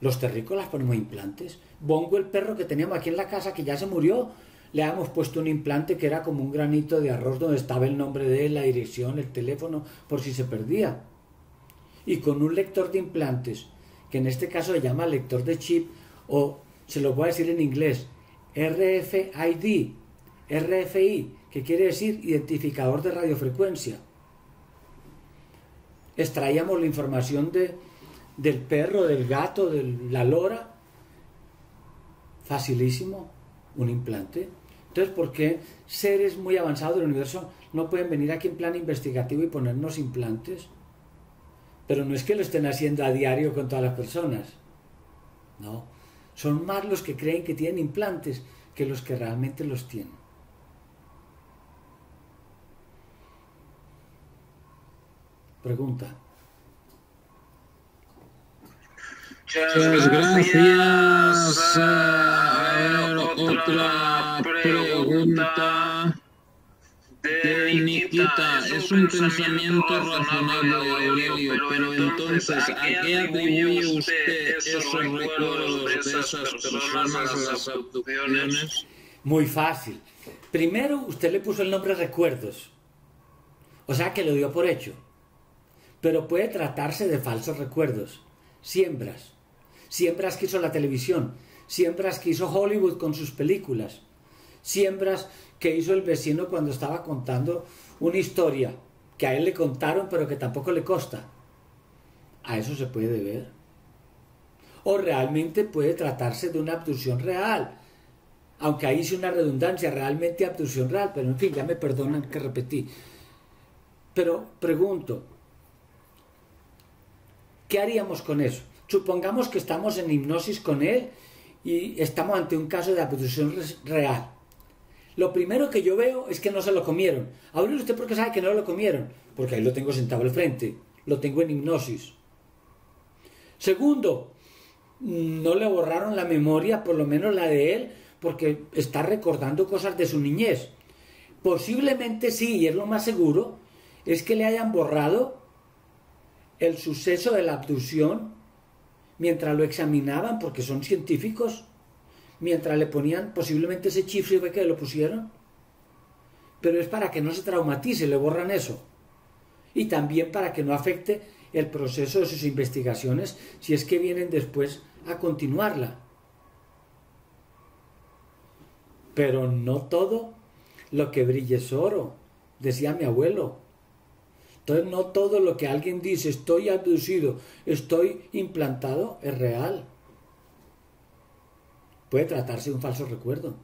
Los terrícolas ponemos implantes. Bongo, el perro que teníamos aquí en la casa, que ya se murió, le habíamos puesto un implante que era como un granito de arroz donde estaba el nombre de él, la dirección, el teléfono, por si se perdía. Y con un lector de implantes, que en este caso se llama lector de chip, o se lo voy a decir en inglés, RFID, RFI, que quiere decir identificador de radiofrecuencia extraíamos la información de, del perro, del gato, de la lora. Facilísimo, un implante. Entonces, ¿por qué seres muy avanzados del universo no pueden venir aquí en plan investigativo y ponernos implantes? Pero no es que lo estén haciendo a diario con todas las personas. No. Son más los que creen que tienen implantes que los que realmente los tienen. Pregunta. Muchas gracias. A ver, otra pregunta de Nikita. Es un pensamiento razonable, Aurelio, pero entonces, ¿a qué atribuye usted esos recuerdos de esas personas a las abducciones? Muy fácil. Primero, usted le puso el nombre recuerdos. O sea que lo dio por hecho pero puede tratarse de falsos recuerdos, siembras, siembras que hizo la televisión, siembras que hizo Hollywood con sus películas, siembras que hizo el vecino cuando estaba contando una historia que a él le contaron pero que tampoco le costa. A eso se puede ver. O realmente puede tratarse de una abducción real, aunque ahí hice una redundancia, realmente abducción real, pero en fin, ya me perdonan que repetí. Pero pregunto, ¿Qué haríamos con eso? Supongamos que estamos en hipnosis con él y estamos ante un caso de abducción real. Lo primero que yo veo es que no se lo comieron. Ahora usted por qué sabe que no lo comieron, porque ahí lo tengo sentado al frente, lo tengo en hipnosis. Segundo, no le borraron la memoria, por lo menos la de él, porque está recordando cosas de su niñez. Posiblemente sí, y es lo más seguro, es que le hayan borrado el suceso de la abducción mientras lo examinaban, porque son científicos, mientras le ponían posiblemente ese chifre ve que lo pusieron. Pero es para que no se traumatice, le borran eso. Y también para que no afecte el proceso de sus investigaciones si es que vienen después a continuarla. Pero no todo lo que brille es oro, decía mi abuelo. Entonces no todo lo que alguien dice, estoy abducido, estoy implantado, es real. Puede tratarse de un falso recuerdo.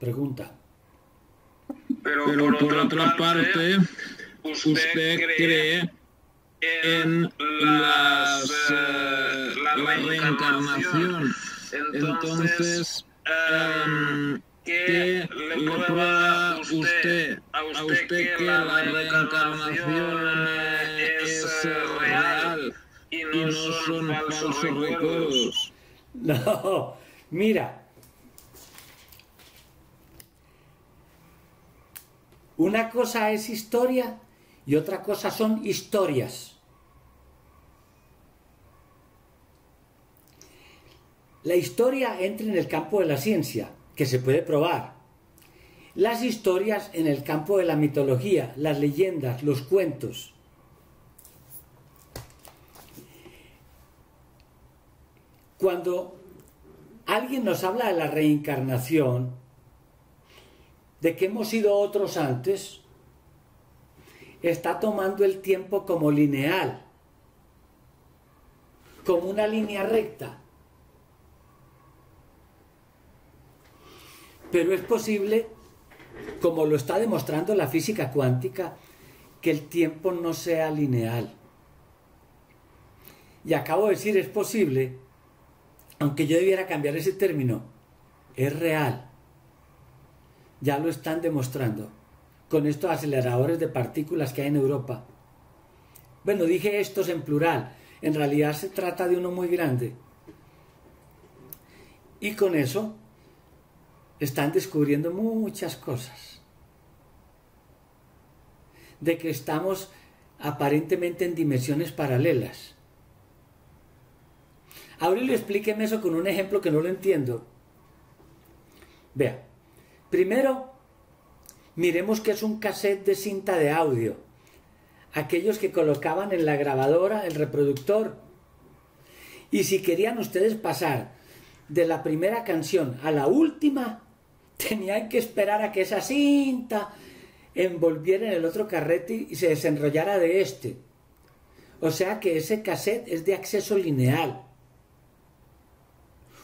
Pregunta. Pero, por, otra, parte, usted, cree en las, eh, la, reencarnación. Entonces, um, ¿qué le prueba usted a usted que la reencarnación es real y no son falsos recuerdos? No, mira. Una cosa es historia y otra cosa son historias. La historia entra en el campo de la ciencia, que se puede probar. Las historias en el campo de la mitología, las leyendas, los cuentos. Cuando alguien nos habla de la reencarnación, de que hemos sido otros antes, está tomando el tiempo como lineal, como una línea recta. Pero es posible, como lo está demostrando la física cuántica, que el tiempo no sea lineal. Y acabo de decir, es posible, aunque yo debiera cambiar ese término, es real. Ya lo están demostrando con estos aceleradores de partículas que hay en Europa. Bueno, dije estos en plural, en realidad se trata de uno muy grande. Y con eso están descubriendo muchas cosas. De que estamos aparentemente en dimensiones paralelas. Aurelio, explíqueme eso con un ejemplo que no lo entiendo. Vea, primero, miremos que es un cassette de cinta de audio. Aquellos que colocaban en la grabadora el reproductor. Y si querían ustedes pasar de la primera canción a la última, tenían que esperar a que esa cinta envolviera en el otro carrete y se desenrollara de este. O sea que ese cassette es de acceso lineal.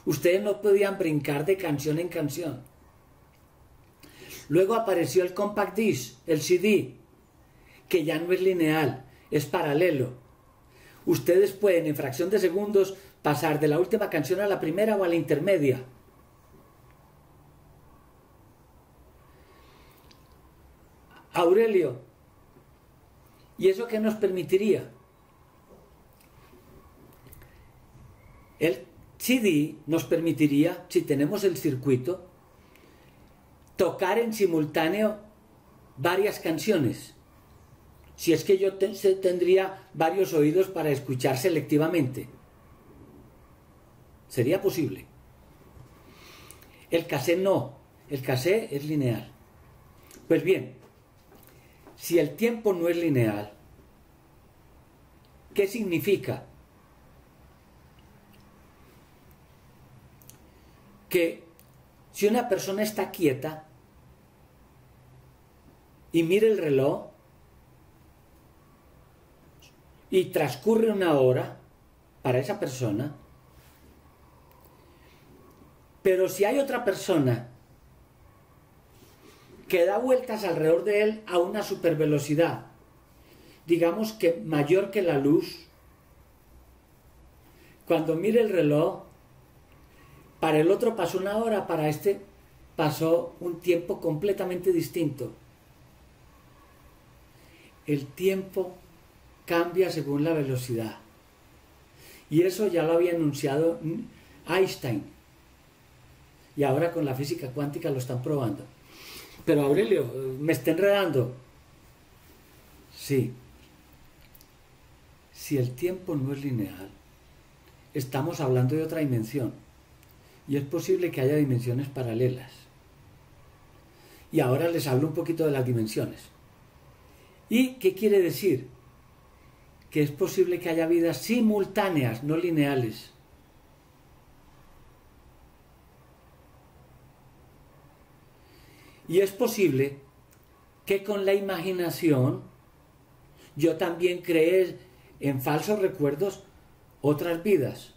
Ustedes no podían brincar de canción en canción. Luego apareció el compact disc, el CD, que ya no es lineal, es paralelo. Ustedes pueden en fracción de segundos pasar de la última canción a la primera o a la intermedia. Aurelio, ¿y eso qué nos permitiría? El CD nos permitiría, si tenemos el circuito, tocar en simultáneo varias canciones. Si es que yo tendría varios oídos para escuchar selectivamente. Sería posible. El cassette no. El cassette es lineal. Pues bien, si el tiempo no es lineal, ¿qué significa? Que si una persona está quieta y mira el reloj y transcurre una hora para esa persona, pero si hay otra persona que da vueltas alrededor de él a una supervelocidad, digamos que mayor que la luz, cuando mire el reloj, para el otro pasó una hora, para este pasó un tiempo completamente distinto. El tiempo cambia según la velocidad. Y eso ya lo había anunciado Einstein. Y ahora con la física cuántica lo están probando. Pero Aurelio, me está enredando. Sí. Si el tiempo no es lineal, estamos hablando de otra dimensión. Y es posible que haya dimensiones paralelas. Y ahora les hablo un poquito de las dimensiones. ¿Y qué quiere decir? Que es posible que haya vidas simultáneas, no lineales. Y es posible que con la imaginación yo también cree en falsos recuerdos otras vidas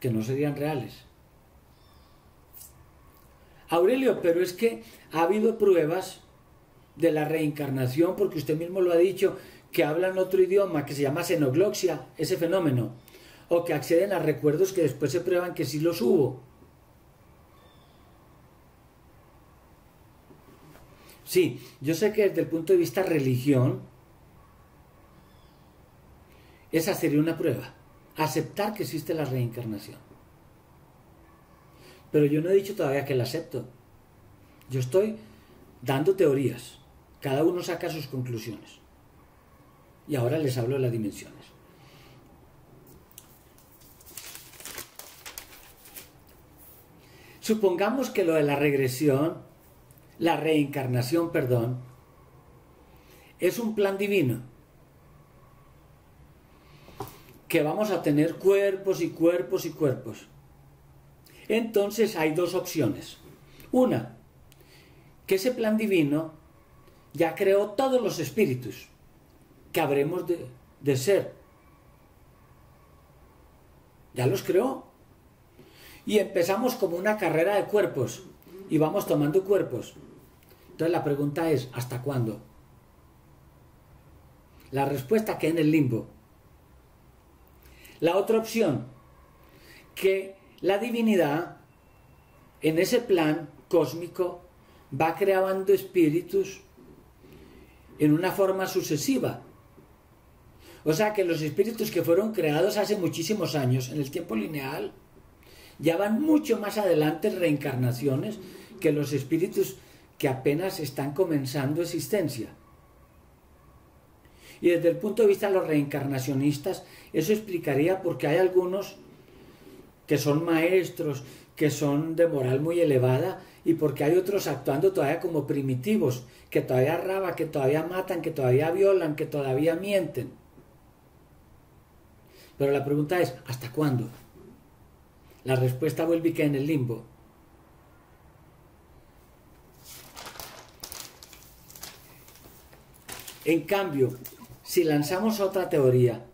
que no serían reales. Aurelio, pero es que ha habido pruebas de la reencarnación, porque usted mismo lo ha dicho, que hablan otro idioma que se llama xenogloxia, ese fenómeno, o que acceden a recuerdos que después se prueban que sí los hubo. Sí, yo sé que desde el punto de vista religión, esa sería una prueba, aceptar que existe la reencarnación. Pero yo no he dicho todavía que la acepto. Yo estoy dando teorías. Cada uno saca sus conclusiones. Y ahora les hablo de las dimensiones. Supongamos que lo de la regresión, la reencarnación, perdón, es un plan divino. Que vamos a tener cuerpos y cuerpos y cuerpos. Entonces hay dos opciones. Una, que ese plan divino ya creó todos los espíritus que habremos de, de ser. Ya los creó. Y empezamos como una carrera de cuerpos y vamos tomando cuerpos. Entonces la pregunta es, ¿hasta cuándo? La respuesta que en el limbo. La otra opción, que la divinidad en ese plan cósmico va creando espíritus en una forma sucesiva. O sea que los espíritus que fueron creados hace muchísimos años, en el tiempo lineal, ya van mucho más adelante reencarnaciones que los espíritus que apenas están comenzando existencia. Y desde el punto de vista de los reencarnacionistas, eso explicaría por qué hay algunos que son maestros, que son de moral muy elevada, y porque hay otros actuando todavía como primitivos, que todavía raba, que todavía matan, que todavía violan, que todavía mienten. Pero la pregunta es, ¿hasta cuándo? La respuesta vuelve y queda en el limbo. En cambio, si lanzamos otra teoría,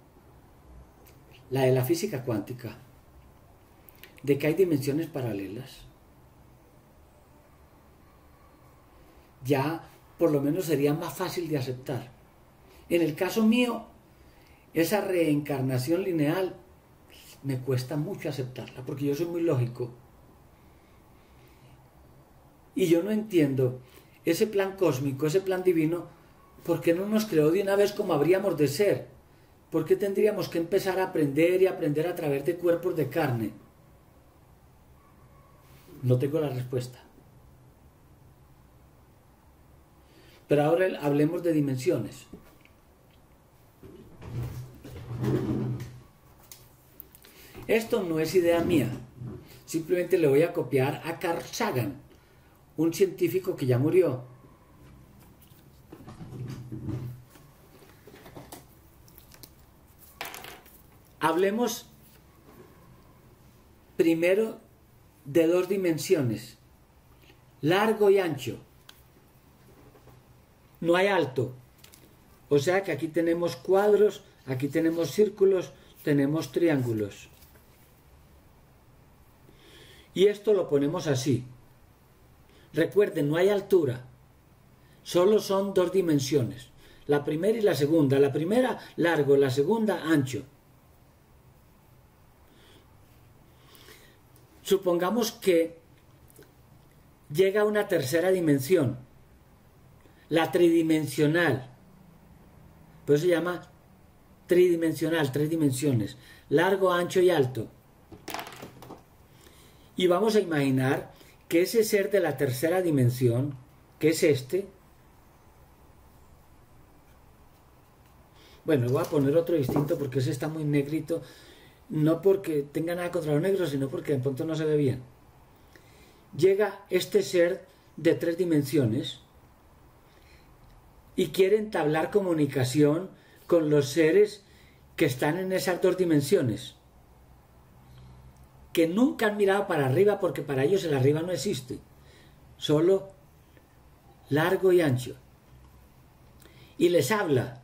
la de la física cuántica, de que hay dimensiones paralelas, ya por lo menos sería más fácil de aceptar. En el caso mío, esa reencarnación lineal me cuesta mucho aceptarla, porque yo soy muy lógico. Y yo no entiendo ese plan cósmico, ese plan divino, ¿por qué no nos creó de una vez como habríamos de ser? ¿Por qué tendríamos que empezar a aprender y aprender a través de cuerpos de carne? No tengo la respuesta. Pero ahora hablemos de dimensiones. Esto no es idea mía. Simplemente le voy a copiar a Carl Sagan, un científico que ya murió. Hablemos primero de dos dimensiones, largo y ancho. No hay alto. O sea que aquí tenemos cuadros, aquí tenemos círculos, tenemos triángulos. Y esto lo ponemos así. Recuerden, no hay altura. Solo son dos dimensiones, la primera y la segunda. La primera largo, la segunda ancho. Supongamos que llega a una tercera dimensión, la tridimensional. Por eso se llama tridimensional, tres dimensiones, largo, ancho y alto. Y vamos a imaginar que ese ser de la tercera dimensión, que es este, bueno, voy a poner otro distinto porque ese está muy negrito, no porque tenga nada contra los negros, sino porque de pronto no se ve bien. Llega este ser de tres dimensiones y quiere entablar comunicación con los seres que están en esas dos dimensiones que nunca han mirado para arriba porque para ellos el arriba no existe, solo largo y ancho. Y les habla.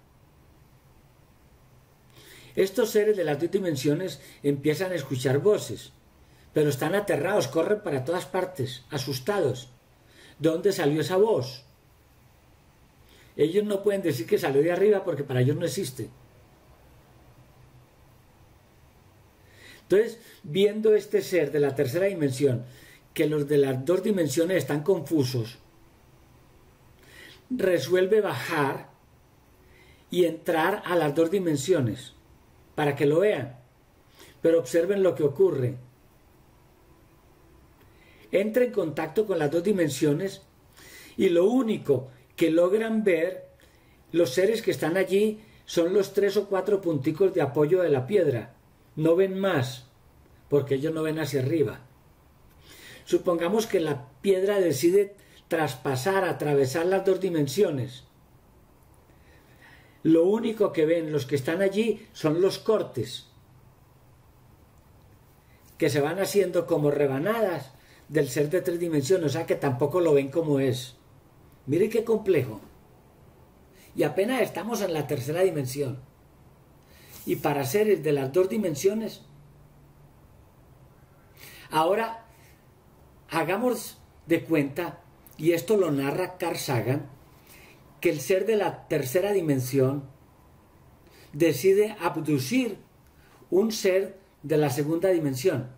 Estos seres de las dos dimensiones empiezan a escuchar voces, pero están aterrados, corren para todas partes, asustados. ¿De dónde salió esa voz? Ellos no pueden decir que salió de arriba porque para ellos no existe. Entonces, viendo este ser de la tercera dimensión, que los de las dos dimensiones están confusos, resuelve bajar y entrar a las dos dimensiones para que lo vean, pero observen lo que ocurre. Entra en contacto con las dos dimensiones y lo único que logran ver los seres que están allí son los tres o cuatro punticos de apoyo de la piedra no ven más, porque ellos no ven hacia arriba. Supongamos que la piedra decide traspasar, atravesar las dos dimensiones. Lo único que ven los que están allí son los cortes, que se van haciendo como rebanadas del ser de tres dimensiones, o sea que tampoco lo ven como es. Mire qué complejo. Y apenas estamos en la tercera dimensión y para seres de las dos dimensiones. Ahora, hagamos de cuenta, y esto lo narra Carl Sagan, que el ser de la tercera dimensión decide abducir un ser de la segunda dimensión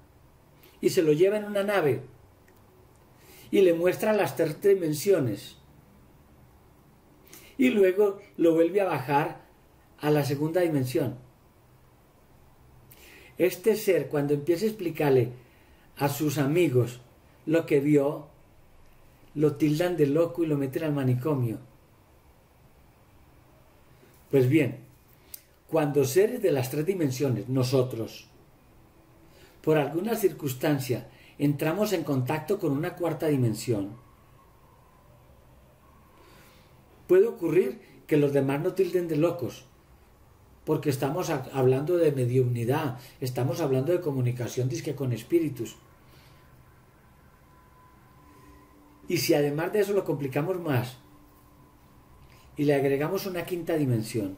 y se lo lleva en una nave y le muestra las tres dimensiones y luego lo vuelve a bajar a la segunda dimensión. Este ser, cuando empieza a explicarle a sus amigos lo que vio, lo tildan de loco y lo meten al manicomio. Pues bien, cuando seres de las tres dimensiones, nosotros, por alguna circunstancia, entramos en contacto con una cuarta dimensión, puede ocurrir que los demás no tilden de locos, porque estamos hablando de mediunidad, estamos hablando de comunicación disque con espíritus. Y si además de eso lo complicamos más y le agregamos una quinta dimensión,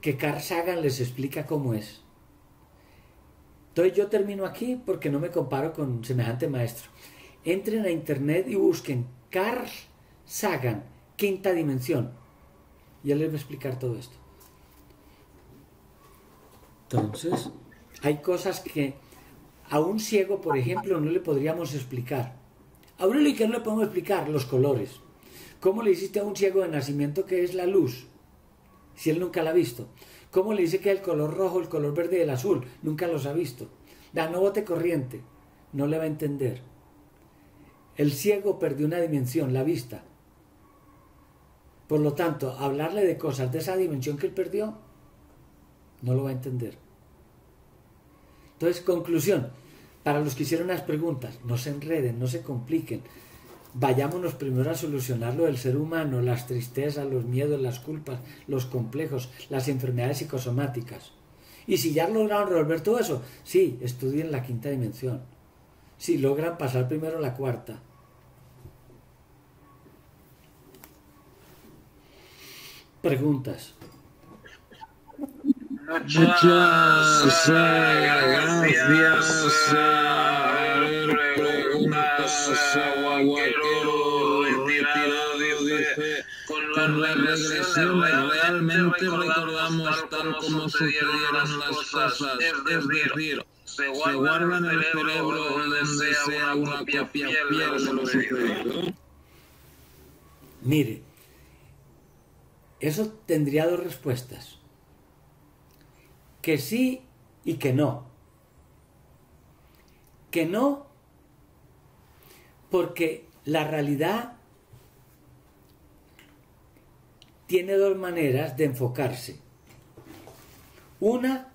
que Carl Sagan les explica cómo es. Entonces yo termino aquí porque no me comparo con semejante maestro. Entren a internet y busquen Carl Sagan, quinta dimensión ya les voy a explicar todo esto. Entonces, hay cosas que a un ciego, por ejemplo, no le podríamos explicar. A Aurelio, que no le podemos explicar los colores. ¿Cómo le hiciste a un ciego de nacimiento que es la luz? Si él nunca la ha visto. ¿Cómo le dice que el color rojo, el color verde y el azul? Nunca los ha visto. Da, no bote corriente. No le va a entender. El ciego perdió una dimensión, la vista. Por lo tanto, hablarle de cosas de esa dimensión que él perdió, no lo va a entender. Entonces, conclusión, para los que hicieron las preguntas, no se enreden, no se compliquen. Vayámonos primero a solucionar lo del ser humano, las tristezas, los miedos, las culpas, los complejos, las enfermedades psicosomáticas. Y si ya lograron resolver todo eso, sí, estudien la quinta dimensión. Si logran pasar primero la cuarta, preguntas. Muchas gracias. Retirado, dice, con las regresiones realmente recordamos tal como sucedieron las cosas, es decir, se guardan en el cerebro donde sea una copia fiel de lo sucedido. Mire, eso tendría dos respuestas. Que sí y que no. Que no, porque la realidad tiene dos maneras de enfocarse. Una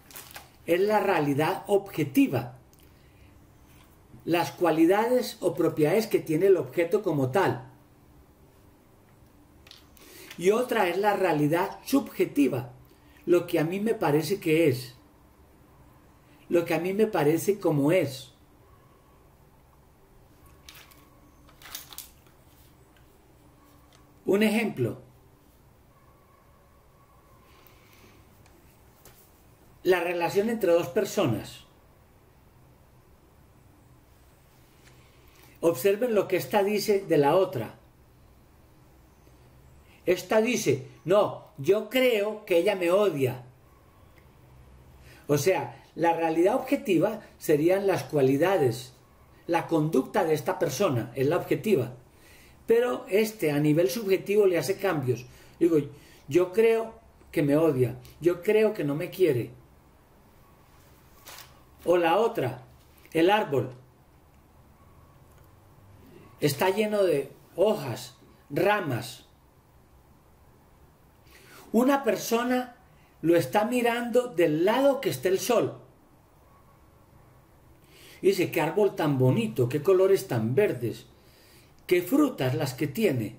es la realidad objetiva, las cualidades o propiedades que tiene el objeto como tal. Y otra es la realidad subjetiva, lo que a mí me parece que es, lo que a mí me parece como es. Un ejemplo, la relación entre dos personas. Observen lo que esta dice de la otra. Esta dice, no, yo creo que ella me odia. O sea, la realidad objetiva serían las cualidades, la conducta de esta persona, es la objetiva. Pero este a nivel subjetivo le hace cambios. Digo, yo creo que me odia, yo creo que no me quiere, o la otra, el árbol. Está lleno de hojas, ramas. Una persona lo está mirando del lado que está el sol. Y dice, qué árbol tan bonito, qué colores tan verdes, qué frutas las que tiene.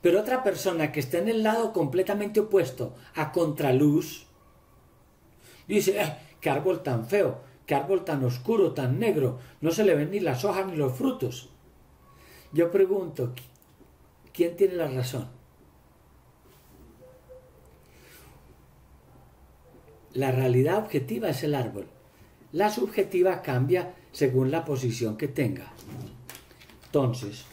Pero otra persona que está en el lado completamente opuesto, a contraluz, dice, eh, qué árbol tan feo, qué árbol tan oscuro, tan negro, no se le ven ni las hojas ni los frutos. Yo pregunto, ¿quién tiene la razón? La realidad objetiva es el árbol. La subjetiva cambia según la posición que tenga. Entonces,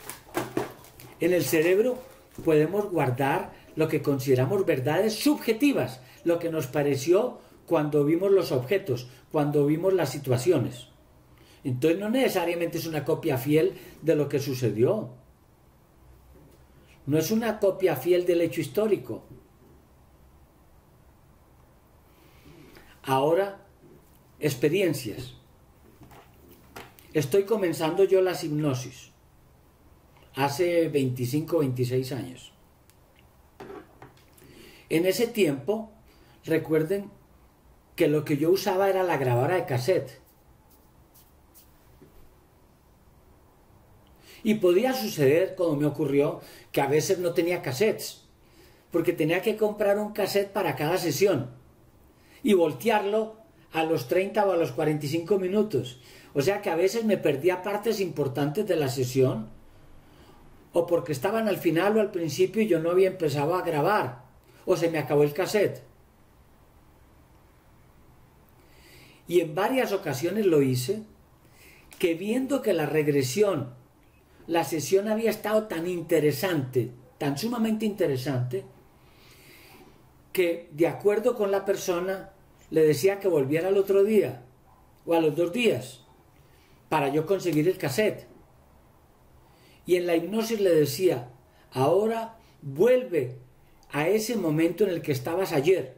en el cerebro podemos guardar lo que consideramos verdades subjetivas, lo que nos pareció cuando vimos los objetos, cuando vimos las situaciones. Entonces no necesariamente es una copia fiel de lo que sucedió. No es una copia fiel del hecho histórico. Ahora, experiencias. Estoy comenzando yo las hipnosis. Hace 25, 26 años. En ese tiempo, recuerden que lo que yo usaba era la grabadora de cassette. Y podía suceder, como me ocurrió, que a veces no tenía cassettes, porque tenía que comprar un cassette para cada sesión y voltearlo a los 30 o a los 45 minutos. O sea que a veces me perdía partes importantes de la sesión, o porque estaban al final o al principio y yo no había empezado a grabar, o se me acabó el cassette. y en varias ocasiones lo hice, que viendo que la regresión, la sesión había estado tan interesante, tan sumamente interesante, que de acuerdo con la persona le decía que volviera al otro día o a los dos días para yo conseguir el cassette. Y en la hipnosis le decía, ahora vuelve a ese momento en el que estabas ayer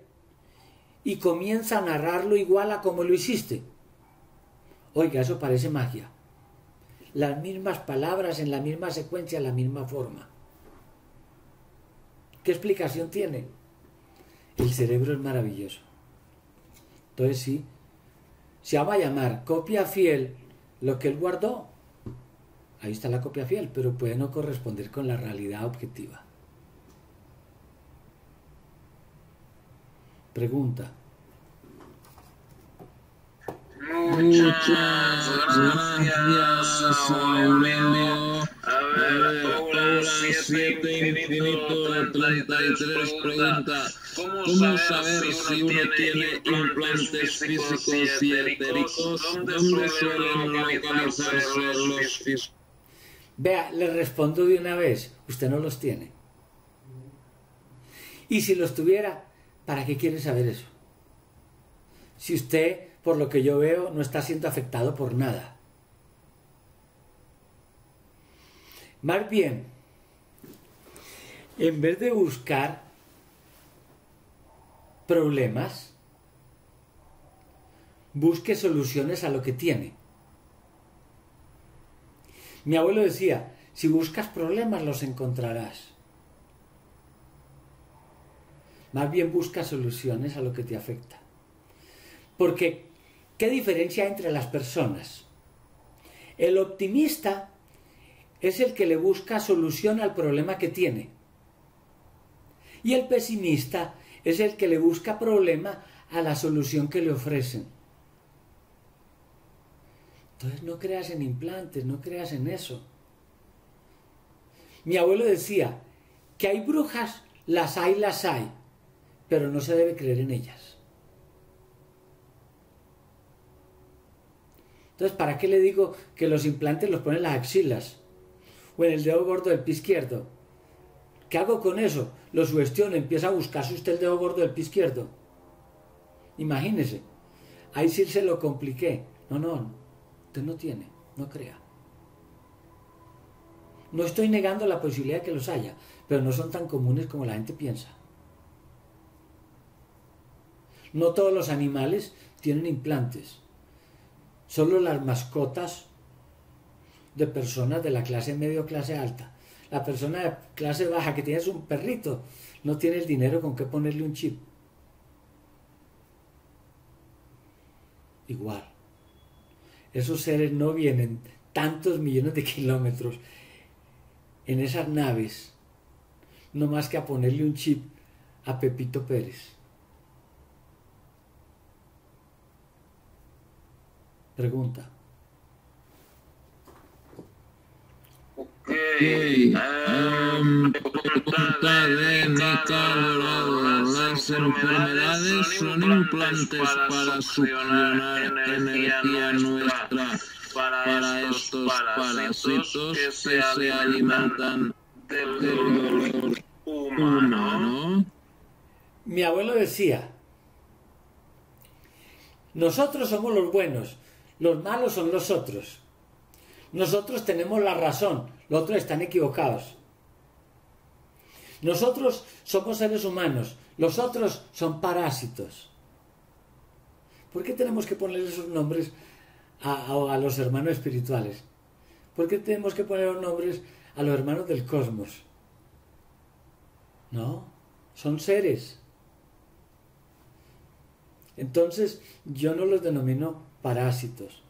y comienza a narrarlo igual a como lo hiciste. Oiga, eso parece magia. Las mismas palabras en la misma secuencia, en la misma forma. ¿Qué explicación tiene? El cerebro es maravilloso. Entonces sí, se va a llamar copia fiel lo que él guardó. Ahí está la copia fiel, pero puede no corresponder con la realidad objetiva. Pregunta. Muchas gracias, Aurelio. A ver, Paula 7 infinito 33 pregunta, ¿cómo saber si uno tiene implantes físicos y etéricos? ¿Dónde suelen localizarse los físicos? Vea, le respondo de una vez, usted no los tiene. Y si los tuviera, ¿para qué quiere saber eso? Si usted, por lo que yo veo, no está siendo afectado por nada. Más bien, en vez de buscar problemas, busque soluciones a lo que tiene. Mi abuelo decía, si buscas problemas los encontrarás. Más bien busca soluciones a lo que te afecta. Porque, ¿qué diferencia hay entre las personas? El optimista es el que le busca solución al problema que tiene. Y el pesimista es el que le busca problema a la solución que le ofrecen. Entonces no creas en implantes, no creas en eso. Mi abuelo decía que hay brujas, las hay, las hay, pero no se debe creer en ellas. Entonces, ¿para qué le digo que los implantes los ponen en las axilas o en el dedo gordo del pie izquierdo? ¿Qué hago con eso? Lo sugestiono, empieza a buscarse usted el dedo gordo del pie izquierdo. Imagínese. Ahí sí se lo compliqué. No, no, Usted no tiene, no crea. No estoy negando la posibilidad de que los haya, pero no son tan comunes como la gente piensa. No todos los animales tienen implantes. Solo las mascotas de personas de la clase medio clase alta. La persona de clase baja que tiene un perrito no tiene el dinero con que ponerle un chip. Igual. Esos seres no vienen tantos millones de kilómetros en esas naves, no más que a ponerle un chip a Pepito Pérez. Pregunta. Pregunta de Nicaragua. Las enfermedades son implantes para succionar energía nuestra para estos parásitos que se alimentan del humano. Mi abuelo decía, nosotros somos los buenos, los malos son los otros. Nosotros tenemos la razón, los otros están equivocados. Nosotros somos seres humanos, los otros son parásitos. ¿Por qué tenemos que poner esos nombres a, los hermanos espirituales? ¿Por qué tenemos que poner los nombres a los hermanos del cosmos? No, son seres. Entonces yo no los denomino parásitos,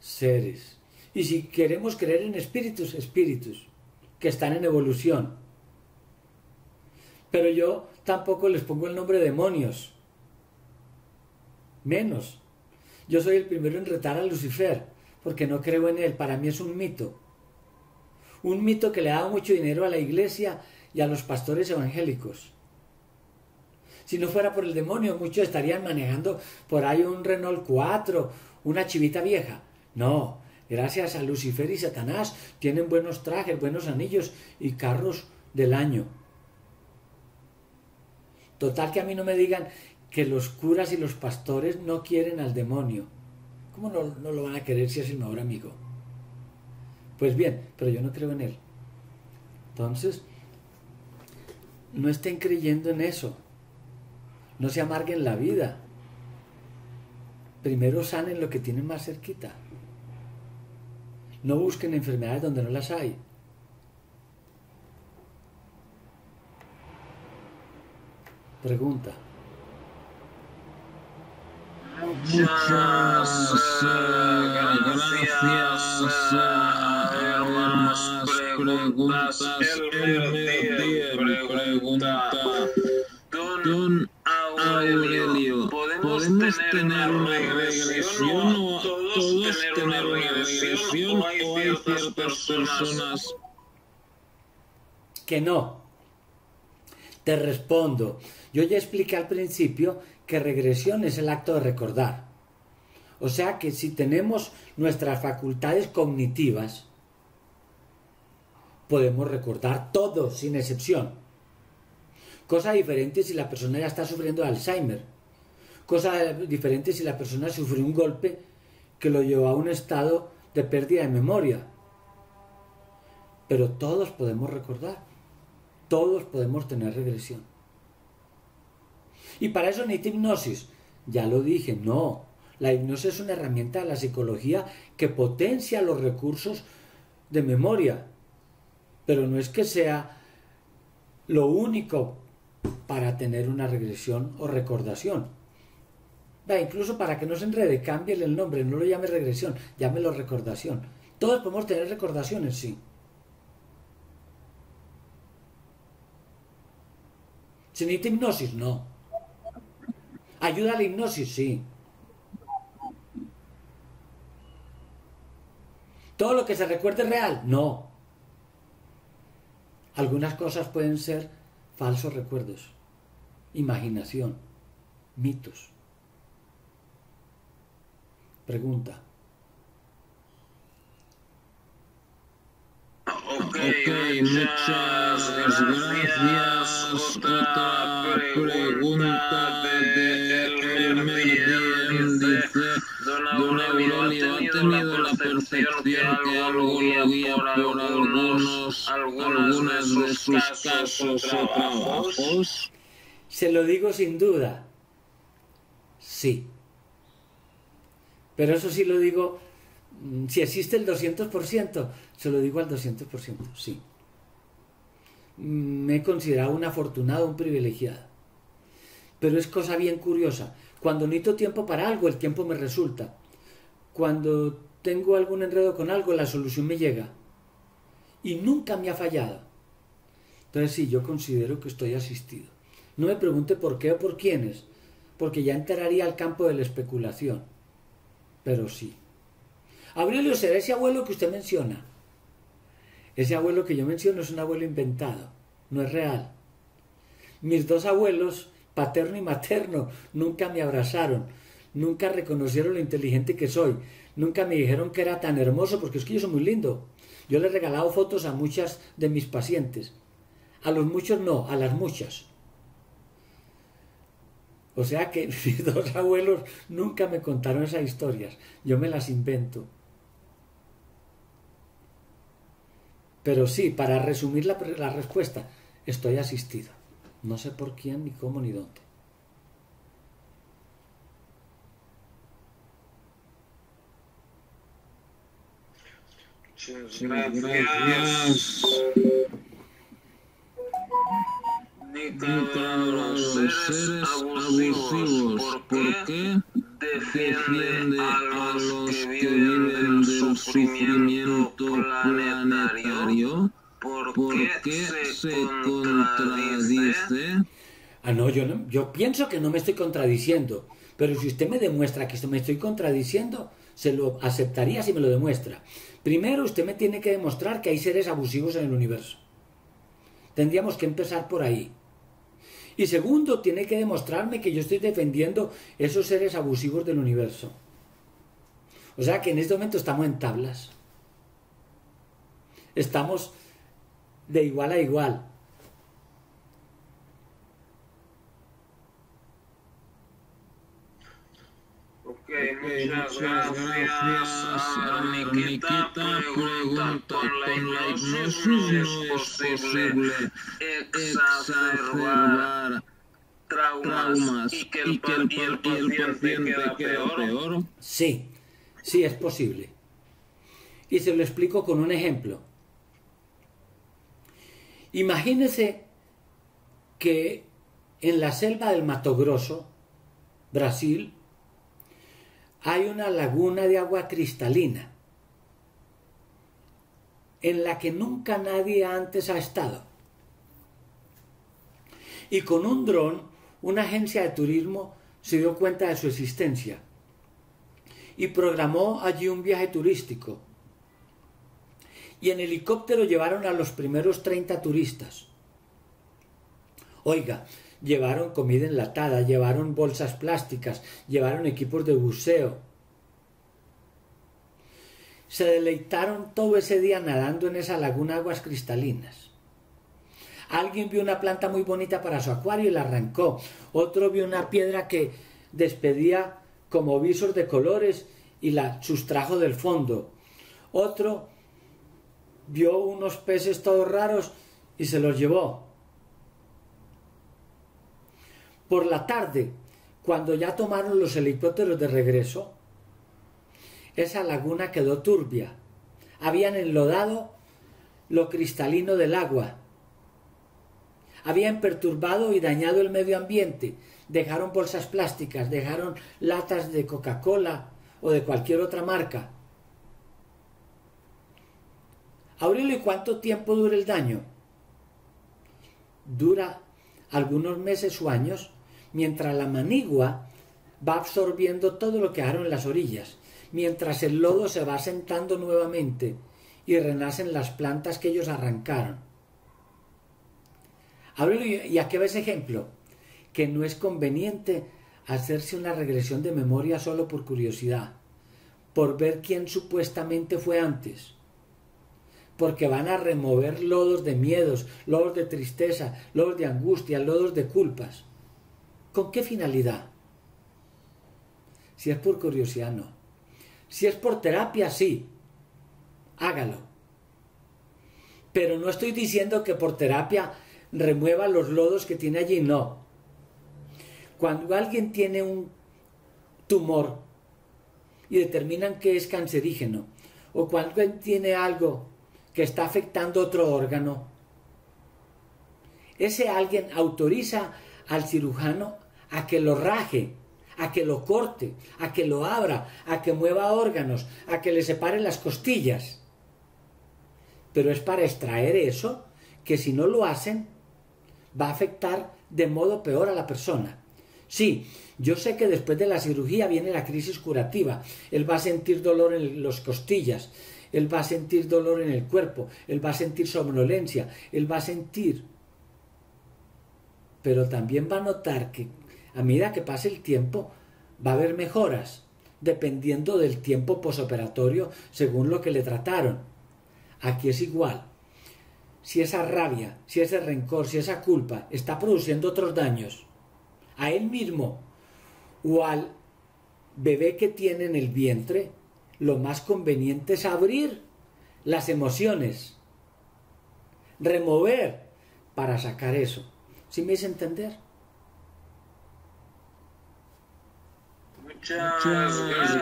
seres. Y si queremos creer en espíritus, espíritus, que están en evolución. Pero yo tampoco les pongo el nombre de demonios. Menos. Yo soy el primero en retar a Lucifer, porque no creo en él. Para mí es un mito. Un mito que le dado mucho dinero a la iglesia y a los pastores evangélicos. Si no fuera por el demonio, muchos estarían manejando por ahí un Renault 4, una chivita vieja. No, gracias a Lucifer y Satanás tienen buenos trajes, buenos anillos y carros del año. Total que a mí no me digan que los curas y los pastores no quieren al demonio. ¿Cómo no, lo van a querer si es el mejor amigo? Pues bien, pero yo no creo en él. Entonces, no estén creyendo en eso. No se amarguen la vida. Primero sanen lo que tienen más cerquita. No busquen enfermedades donde no las hay. Pregunta. Muchas gracias, hermanas preguntas. El pregunta. Don Aurelio, ¿podemos tener una regresión o tener una regresión o hay ciertas personas que no. Te respondo. Yo ya expliqué al principio que regresión es el acto de recordar. O sea que si tenemos nuestras facultades cognitivas, podemos recordar todo sin excepción. Cosa diferente si la persona ya está sufriendo de Alzheimer. Cosa diferente si la persona sufrió un golpe que lo llevó a un estado de pérdida de memoria. Pero todos podemos recordar. Todos podemos tener regresión. Y para eso necesita hipnosis. Ya lo dije, no. La hipnosis es una herramienta de la psicología que potencia los recursos de memoria. Pero no es que sea lo único para tener una regresión o recordación. Incluso para que no se enrede, cámbiale el nombre, no lo llame regresión, llámelo recordación. Todos podemos tener recordaciones, sí. ¿Se necesita hipnosis? No. ¿Ayuda a la hipnosis? Sí. ¿Todo lo que se recuerde es real? No. Algunas cosas pueden ser falsos recuerdos, imaginación, mitos. Pregunta. Ok, muchas gracias. Otra pregunta de Elmer dice, Don Aurelio, ¿ha tenido la percepción que algo lo guía por algunos, algunas de sus casos o trabajos? Se lo digo sin duda. Sí. Pero eso sí lo digo, mm, si existe el 200%, se lo digo al 200%, sí. Mm, Me he considerado un afortunado, un privilegiado. Pero es cosa bien curiosa. Cuando necesito tiempo para algo, el tiempo me resulta. Cuando tengo algún enredo con algo, la solución me llega. Y nunca me ha fallado. Entonces sí, yo considero que estoy asistido. No me pregunte por qué o por quiénes, porque ya entraría al campo de la especulación. Pero sí. Aurelio será ese abuelo que usted menciona. Ese abuelo que yo menciono es un abuelo inventado, no es real. Mis dos abuelos, paterno y materno, nunca me abrazaron, nunca reconocieron lo inteligente que soy, nunca me dijeron que era tan hermoso, porque es que yo soy muy lindo. Yo le he regalado fotos a muchas de mis pacientes. A los muchos no, a las muchas. O sea que mis dos abuelos nunca me contaron esas historias, yo me las invento. Pero sí, para resumir la, la, respuesta, estoy asistido. No sé por quién, ni cómo, ni dónde. Muchas gracias. Los seres abusivos, ¿por qué defiende a los que viven del sufrimiento planetario? ¿Por qué se contradice? Ah, no, yo, no, yo pienso que no me estoy contradiciendo, pero si usted me demuestra que me estoy contradiciendo, se lo aceptaría si me lo demuestra. Primero, usted me tiene que demostrar que hay seres abusivos en el universo. Tendríamos que empezar por ahí. Y segundo, tiene que demostrarme que yo estoy defendiendo esos seres abusivos del universo. O sea que en este momento estamos en tablas. Estamos de igual a igual. Ok, muchas gracias. Nikita pregunta, ¿con la hipnosis no es posible exacerbar traumas y que el, y que el, y el paciente quede peor? Sí, sí es posible. Y se lo explico con un ejemplo. Imagínese que en la selva del Mato Grosso, Brasil, hay una laguna de agua cristalina en la que nunca nadie antes ha estado. Y con un dron, una agencia de turismo se dio cuenta de su existencia. y programó allí un viaje turístico. Y en helicóptero llevaron a los primeros 30 turistas. Oiga, llevaron comida enlatada, llevaron bolsas plásticas, llevaron equipos de buceo. Se deleitaron todo ese día nadando en esa laguna aguas cristalinas. Alguien vio una planta muy bonita para su acuario y la arrancó. Otro vio una piedra que despedía como visos de colores y la sustrajo del fondo. Otro vio unos peces todos raros y se los llevó. Por la tarde, cuando ya tomaron los helicópteros de regreso, esa laguna quedó turbia. Habían enlodado lo cristalino del agua. Habían perturbado y dañado el medio ambiente. Dejaron bolsas plásticas, dejaron latas de Coca-Cola o de cualquier otra marca. Aurelio, ¿y cuánto tiempo dura el daño? Dura algunos meses o años mientras la manigua va absorbiendo todo lo que dejaron en las orillas, mientras el lodo se va sentando nuevamente y renacen las plantas que ellos arrancaron. ¿y a qué ves ejemplo? Que no es conveniente hacerse una regresión de memoria solo por curiosidad, por ver quién supuestamente fue antes, porque van a remover lodos de miedos, lodos de tristeza, lodos de angustia, lodos de culpas. ¿Con qué finalidad? Si es por curiosidad, no. Si es por terapia, sí. Hágalo. Pero no estoy diciendo que por terapia remueva los lodos que tiene allí, no. Cuando alguien tiene un tumor y determinan que es cancerígeno, o cuando alguien tiene algo que está afectando otro órgano, ese alguien autoriza al cirujano a que lo raje, a que lo corte, a que lo abra, a que mueva órganos, a que le separe las costillas. Pero es para extraer eso que si no lo hacen va a afectar de modo peor a la persona. Sí, yo sé que después de la cirugía viene la crisis curativa. Él va a sentir dolor en las costillas, él va a sentir dolor en el cuerpo, él va a sentir somnolencia, él va a sentir pero también va a notar que a medida que pase el tiempo va a haber mejoras, dependiendo del tiempo posoperatorio según lo que le trataron. Aquí es igual. Si esa rabia, si ese rencor, si esa culpa está produciendo otros daños a él mismo o al bebé que tiene en el vientre, lo más conveniente es abrir las emociones, remover para sacar eso. ¿Sí me hice entender? Muchas,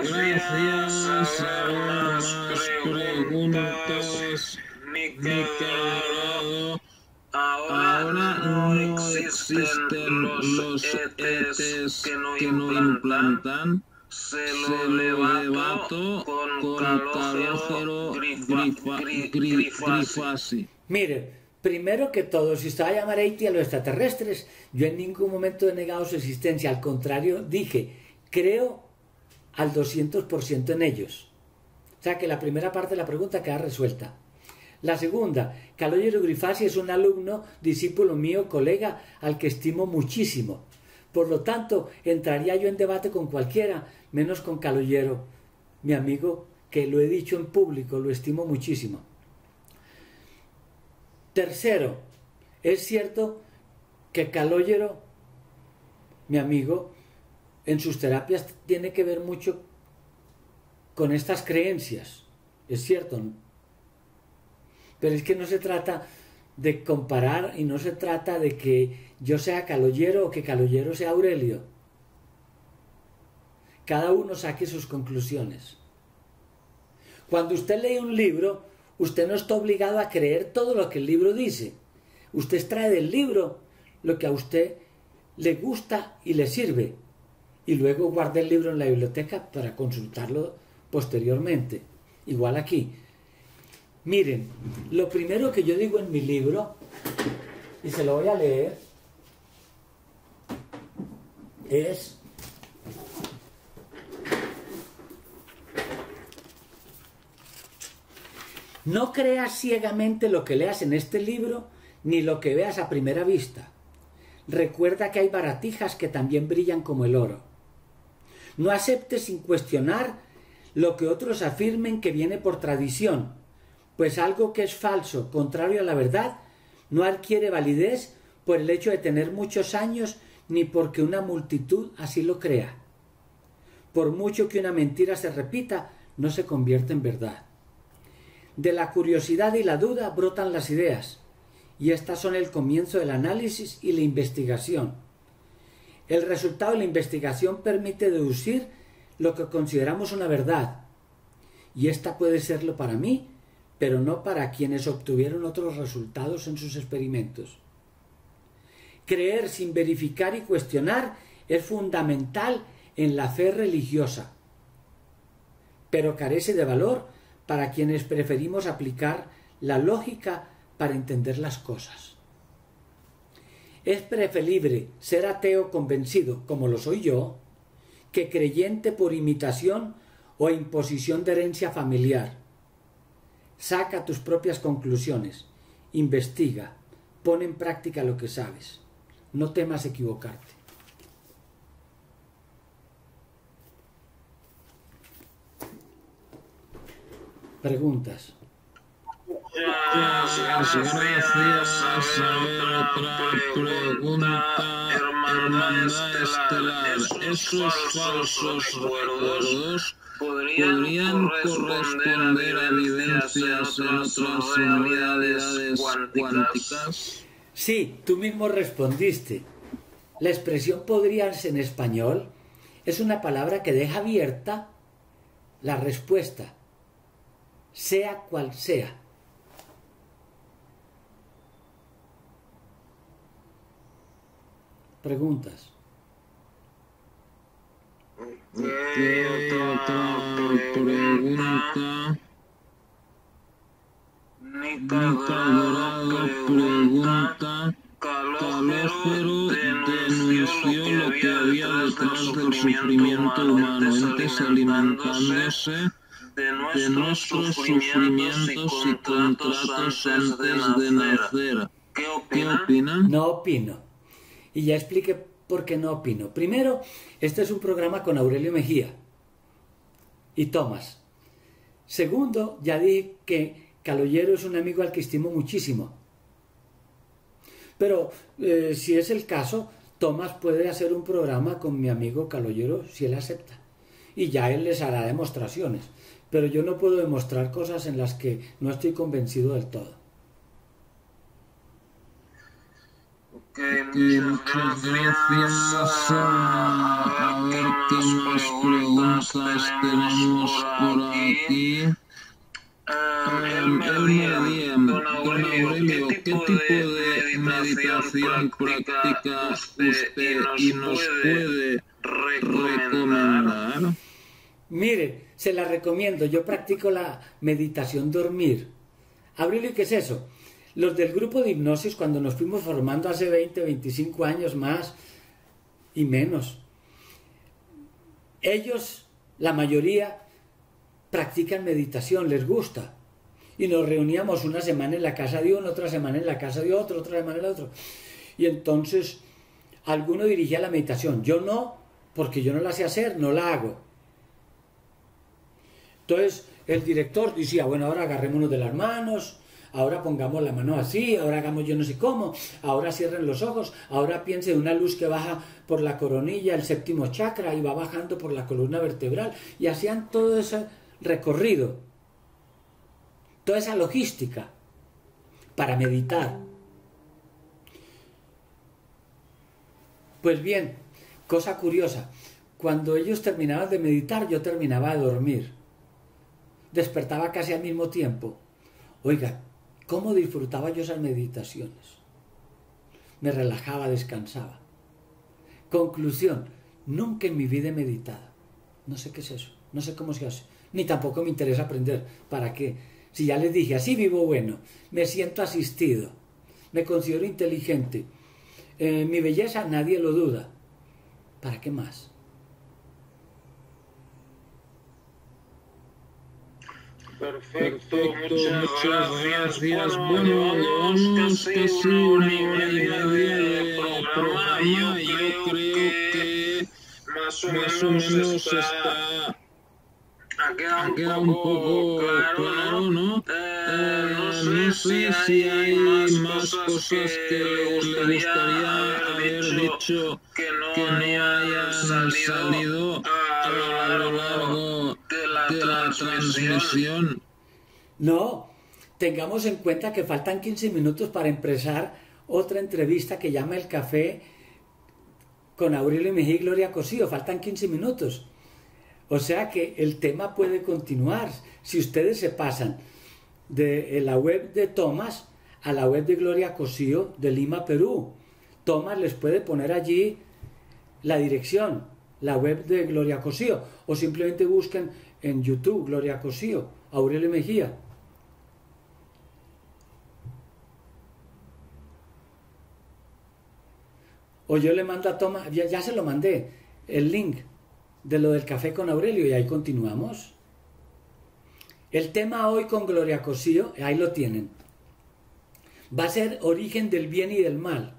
gracias. Ahora más preguntas. Nicaragua. Ahora, Ahora no existen los ETs que no implantan. Se lo levanto con calógero grifasi. Mire, Primero que todo, si usted va a llamar a a los extraterrestres, yo en ningún momento he negado su existencia, al contrario, dije, creo al 200% en ellos. O sea que la primera parte de la pregunta queda resuelta. La segunda, Calogero Grifasi es un alumno, discípulo mío, colega, al que estimo muchísimo. Por lo tanto, entraría yo en debate con cualquiera, menos con Calogero, mi amigo, que lo he dicho en público, lo estimo muchísimo. Tercero, es cierto que Calogero, mi amigo, en sus terapias tiene que ver mucho con estas creencias. Es cierto. Pero es que no se trata de comparar y no se trata de que yo sea Caloyero o que Caloyero sea Aurelio. Cada uno saque sus conclusiones. Cuando usted lee un libro, Usted no está obligado a creer todo lo que el libro dice. Usted extrae del libro lo que a usted le gusta y le sirve y luego guarda el libro en la biblioteca para consultarlo posteriormente. Igual aquí. Miren, lo primero que yo digo en mi libro, y se lo voy a leer, es No creas ciegamente lo que leas en este libro ni lo que veas a primera vista. Recuerda que hay baratijas que también brillan como el oro. No aceptes sin cuestionar lo que otros afirmen que viene por tradición, pues algo que es falso, contrario a la verdad, no adquiere validez por el hecho de tener muchos años ni porque una multitud así lo crea. Por mucho que una mentira se repita, no se convierte en verdad. De la curiosidad y la duda brotan las ideas, y estas son el comienzo del análisis y la investigación. El resultado de la investigación permite deducir lo que consideramos una verdad, y esta puede serlo para mí, pero no para quienes obtuvieron otros resultados en sus experimentos. Creer sin verificar y cuestionar es fundamental en la fe religiosa, pero carece de valor para quienes preferimos aplicar la lógica para entender las cosas. Es preferible ser ateo convencido, como lo soy yo, que creyente por imitación o imposición de herencia familiar. Saca tus propias conclusiones, investiga, pon en práctica lo que sabes. No temas equivocarte. Preguntas. Gracias, gracias. A ver, otra pregunta. Hermandad Estelar. ¿Esos falsos recuerdos podrían corresponder a evidencias en otras realidades cuánticas? Sí, tú mismo respondiste. La expresión podrías en español es una palabra que deja abierta la respuesta, sea cual sea. Preguntas. ¿Qué otra pregunta? Dorado pregunta. Calófero denunció lo que había detrás del sufrimiento humano, entes alimentándose de nuestros sufrimientos y contratos antes de nacer. ¿Qué opinan? No opino. Y ya expliqué por qué no opino. Primero, este es un programa con Aurelio Mejía y Tomás. Segundo, ya dije que Caloyero es un amigo al que estimo muchísimo. Pero eh, si es el caso, Tomás puede hacer un programa con mi amigo Caloyero si él acepta. Y ya él les hará demostraciones. Pero yo no puedo demostrar cosas en las que no estoy convencido del todo. Y muchas gracias. A ver qué más preguntas tenemos por aquí. El Don Aurelio, ¿qué tipo de meditación practica usted y nos puede recomendar? Mire, se la recomiendo. Yo practico la meditación dormir. Aurelio, ¿qué es eso? Los del grupo de hipnosis, cuando nos fuimos formando hace 20, 25 años más y menos, ellos, la mayoría, practican meditación, les gusta. Y nos reuníamos una semana en la casa de uno, otra semana en la casa de otro, otra semana en la otra. Y entonces, alguno dirigía la meditación. Yo no, porque yo no la sé hacer, no la hago. Entonces, el director decía, bueno, ahora agarrémonos de las manos, ahora pongamos la mano así, ahora hagamos yo no sé cómo, ahora cierren los ojos, ahora piense en una luz que baja por la coronilla, el séptimo chakra, y va bajando por la columna vertebral, y hacían todo ese recorrido, toda esa logística para meditar. Pues bien, cosa curiosa, cuando ellos terminaban de meditar, yo terminaba de dormir. Despertaba casi al mismo tiempo. Oiga, ¿cómo disfrutaba yo esas meditaciones? Me relajaba, descansaba. Conclusión, nunca en mi vida he meditado. No sé qué es eso, no sé cómo se hace, ni tampoco me interesa aprender. ¿Para qué? Si ya les dije, así vivo bueno, me siento asistido, me considero inteligente, eh, mi belleza nadie lo duda. ¿Para qué más? Perfecto, muchas, gracias. Bueno, llevamos casi una hora y media de programa. Yo creo que más o menos está ha quedado, un, poco claro, ¿no? Eh, no sé si hay más cosas que le gustaría haber dicho que no hayan salido a lo largo transmisión. No, tengamos en cuenta que faltan 15 minutos para empezar otra entrevista que llama El Café con Aurelio Mejía y Gloria Cosío. Faltan 15 minutos. O sea que el tema puede continuar. Si ustedes se pasan de la web de Tomás a la web de Gloria Cosío de Lima, Perú, Tomás les puede poner allí la dirección, la web de Gloria Cosío, o simplemente busquen en YouTube Gloria Cosío, Aurelio Mejía. O yo le mando a Tomás, ya, ya se lo mandé, el link de lo del café con Aurelio y ahí continuamos. El tema hoy con Gloria Cosío, ahí lo tienen. Va a ser origen del bien y del mal.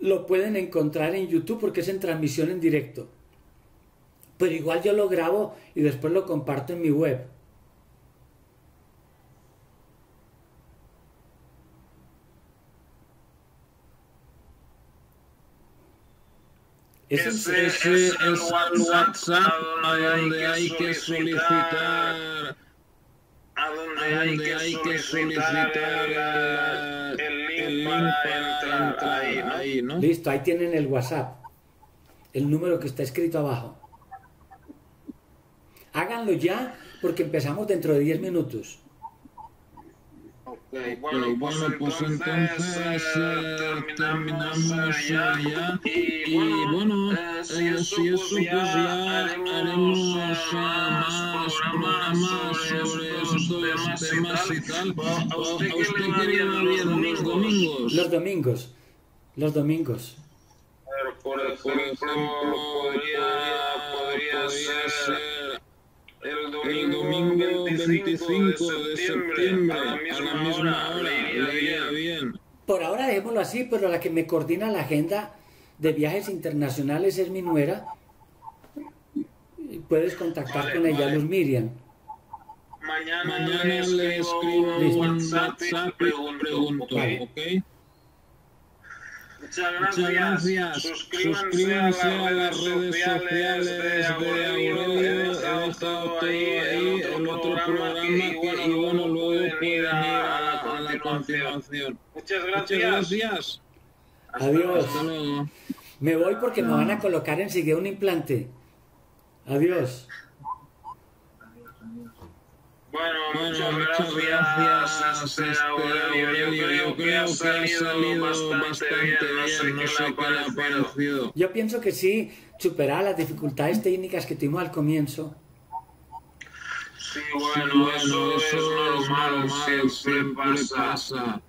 Lo pueden encontrar en YouTube porque es en transmisión en directo. Pero igual yo lo grabo y después lo comparto en mi web. Ese, es el WhatsApp a donde hay que solicitar a donde hay que solicitar el Listo, ahí tienen el WhatsApp, el número que está escrito abajo. Háganlo ya porque empezamos dentro de 10 minutos. Bueno, pues, pues entonces eh, terminamos ya. Y bueno, eh, si eso pues ya haremos más programas sobre estos temas y tal. ¿A usted qué le va bien los domingos? Los domingos. Los domingos. Por ejemplo, podría ser el domingo, 25, de septiembre, a la misma, hora, le iría bien. Por ahora dejémoslo así, pero la que me coordina la agenda de viajes internacionales es mi nuera. Puedes contactar con ella, Luz Miriam. Mañana, le escribo, un WhatsApp, y pregunto, ¿ok? Muchas gracias. Suscríbanse, a las redes sociales de Aurelio. He dejado todo ahí el otro programa y bueno, luego pueden ir a la continuación. Muchas gracias. Adiós. Me voy porque me van a colocar enseguida un implante. Adiós. Bueno, muchas, gracias, este, este Aurelio. Yo creo, que ha salido bastante bien, no sé qué le ha parecido. Yo pienso que sí, superar las dificultades técnicas que tuvimos al comienzo. Sí, bueno, eso, es normal, siempre, pasa.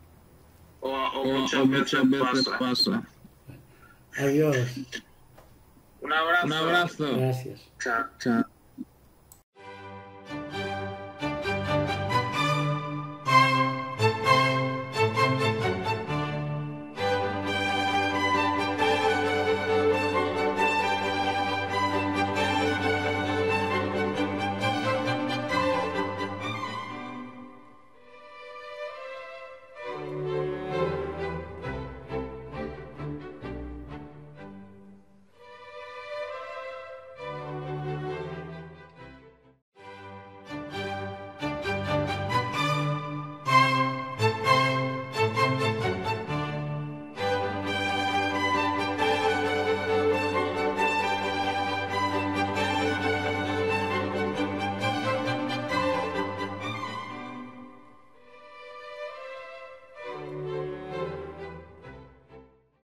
O, o, muchas, veces, pasa. Adiós. Un abrazo. Un abrazo. Gracias. Chao. Chao.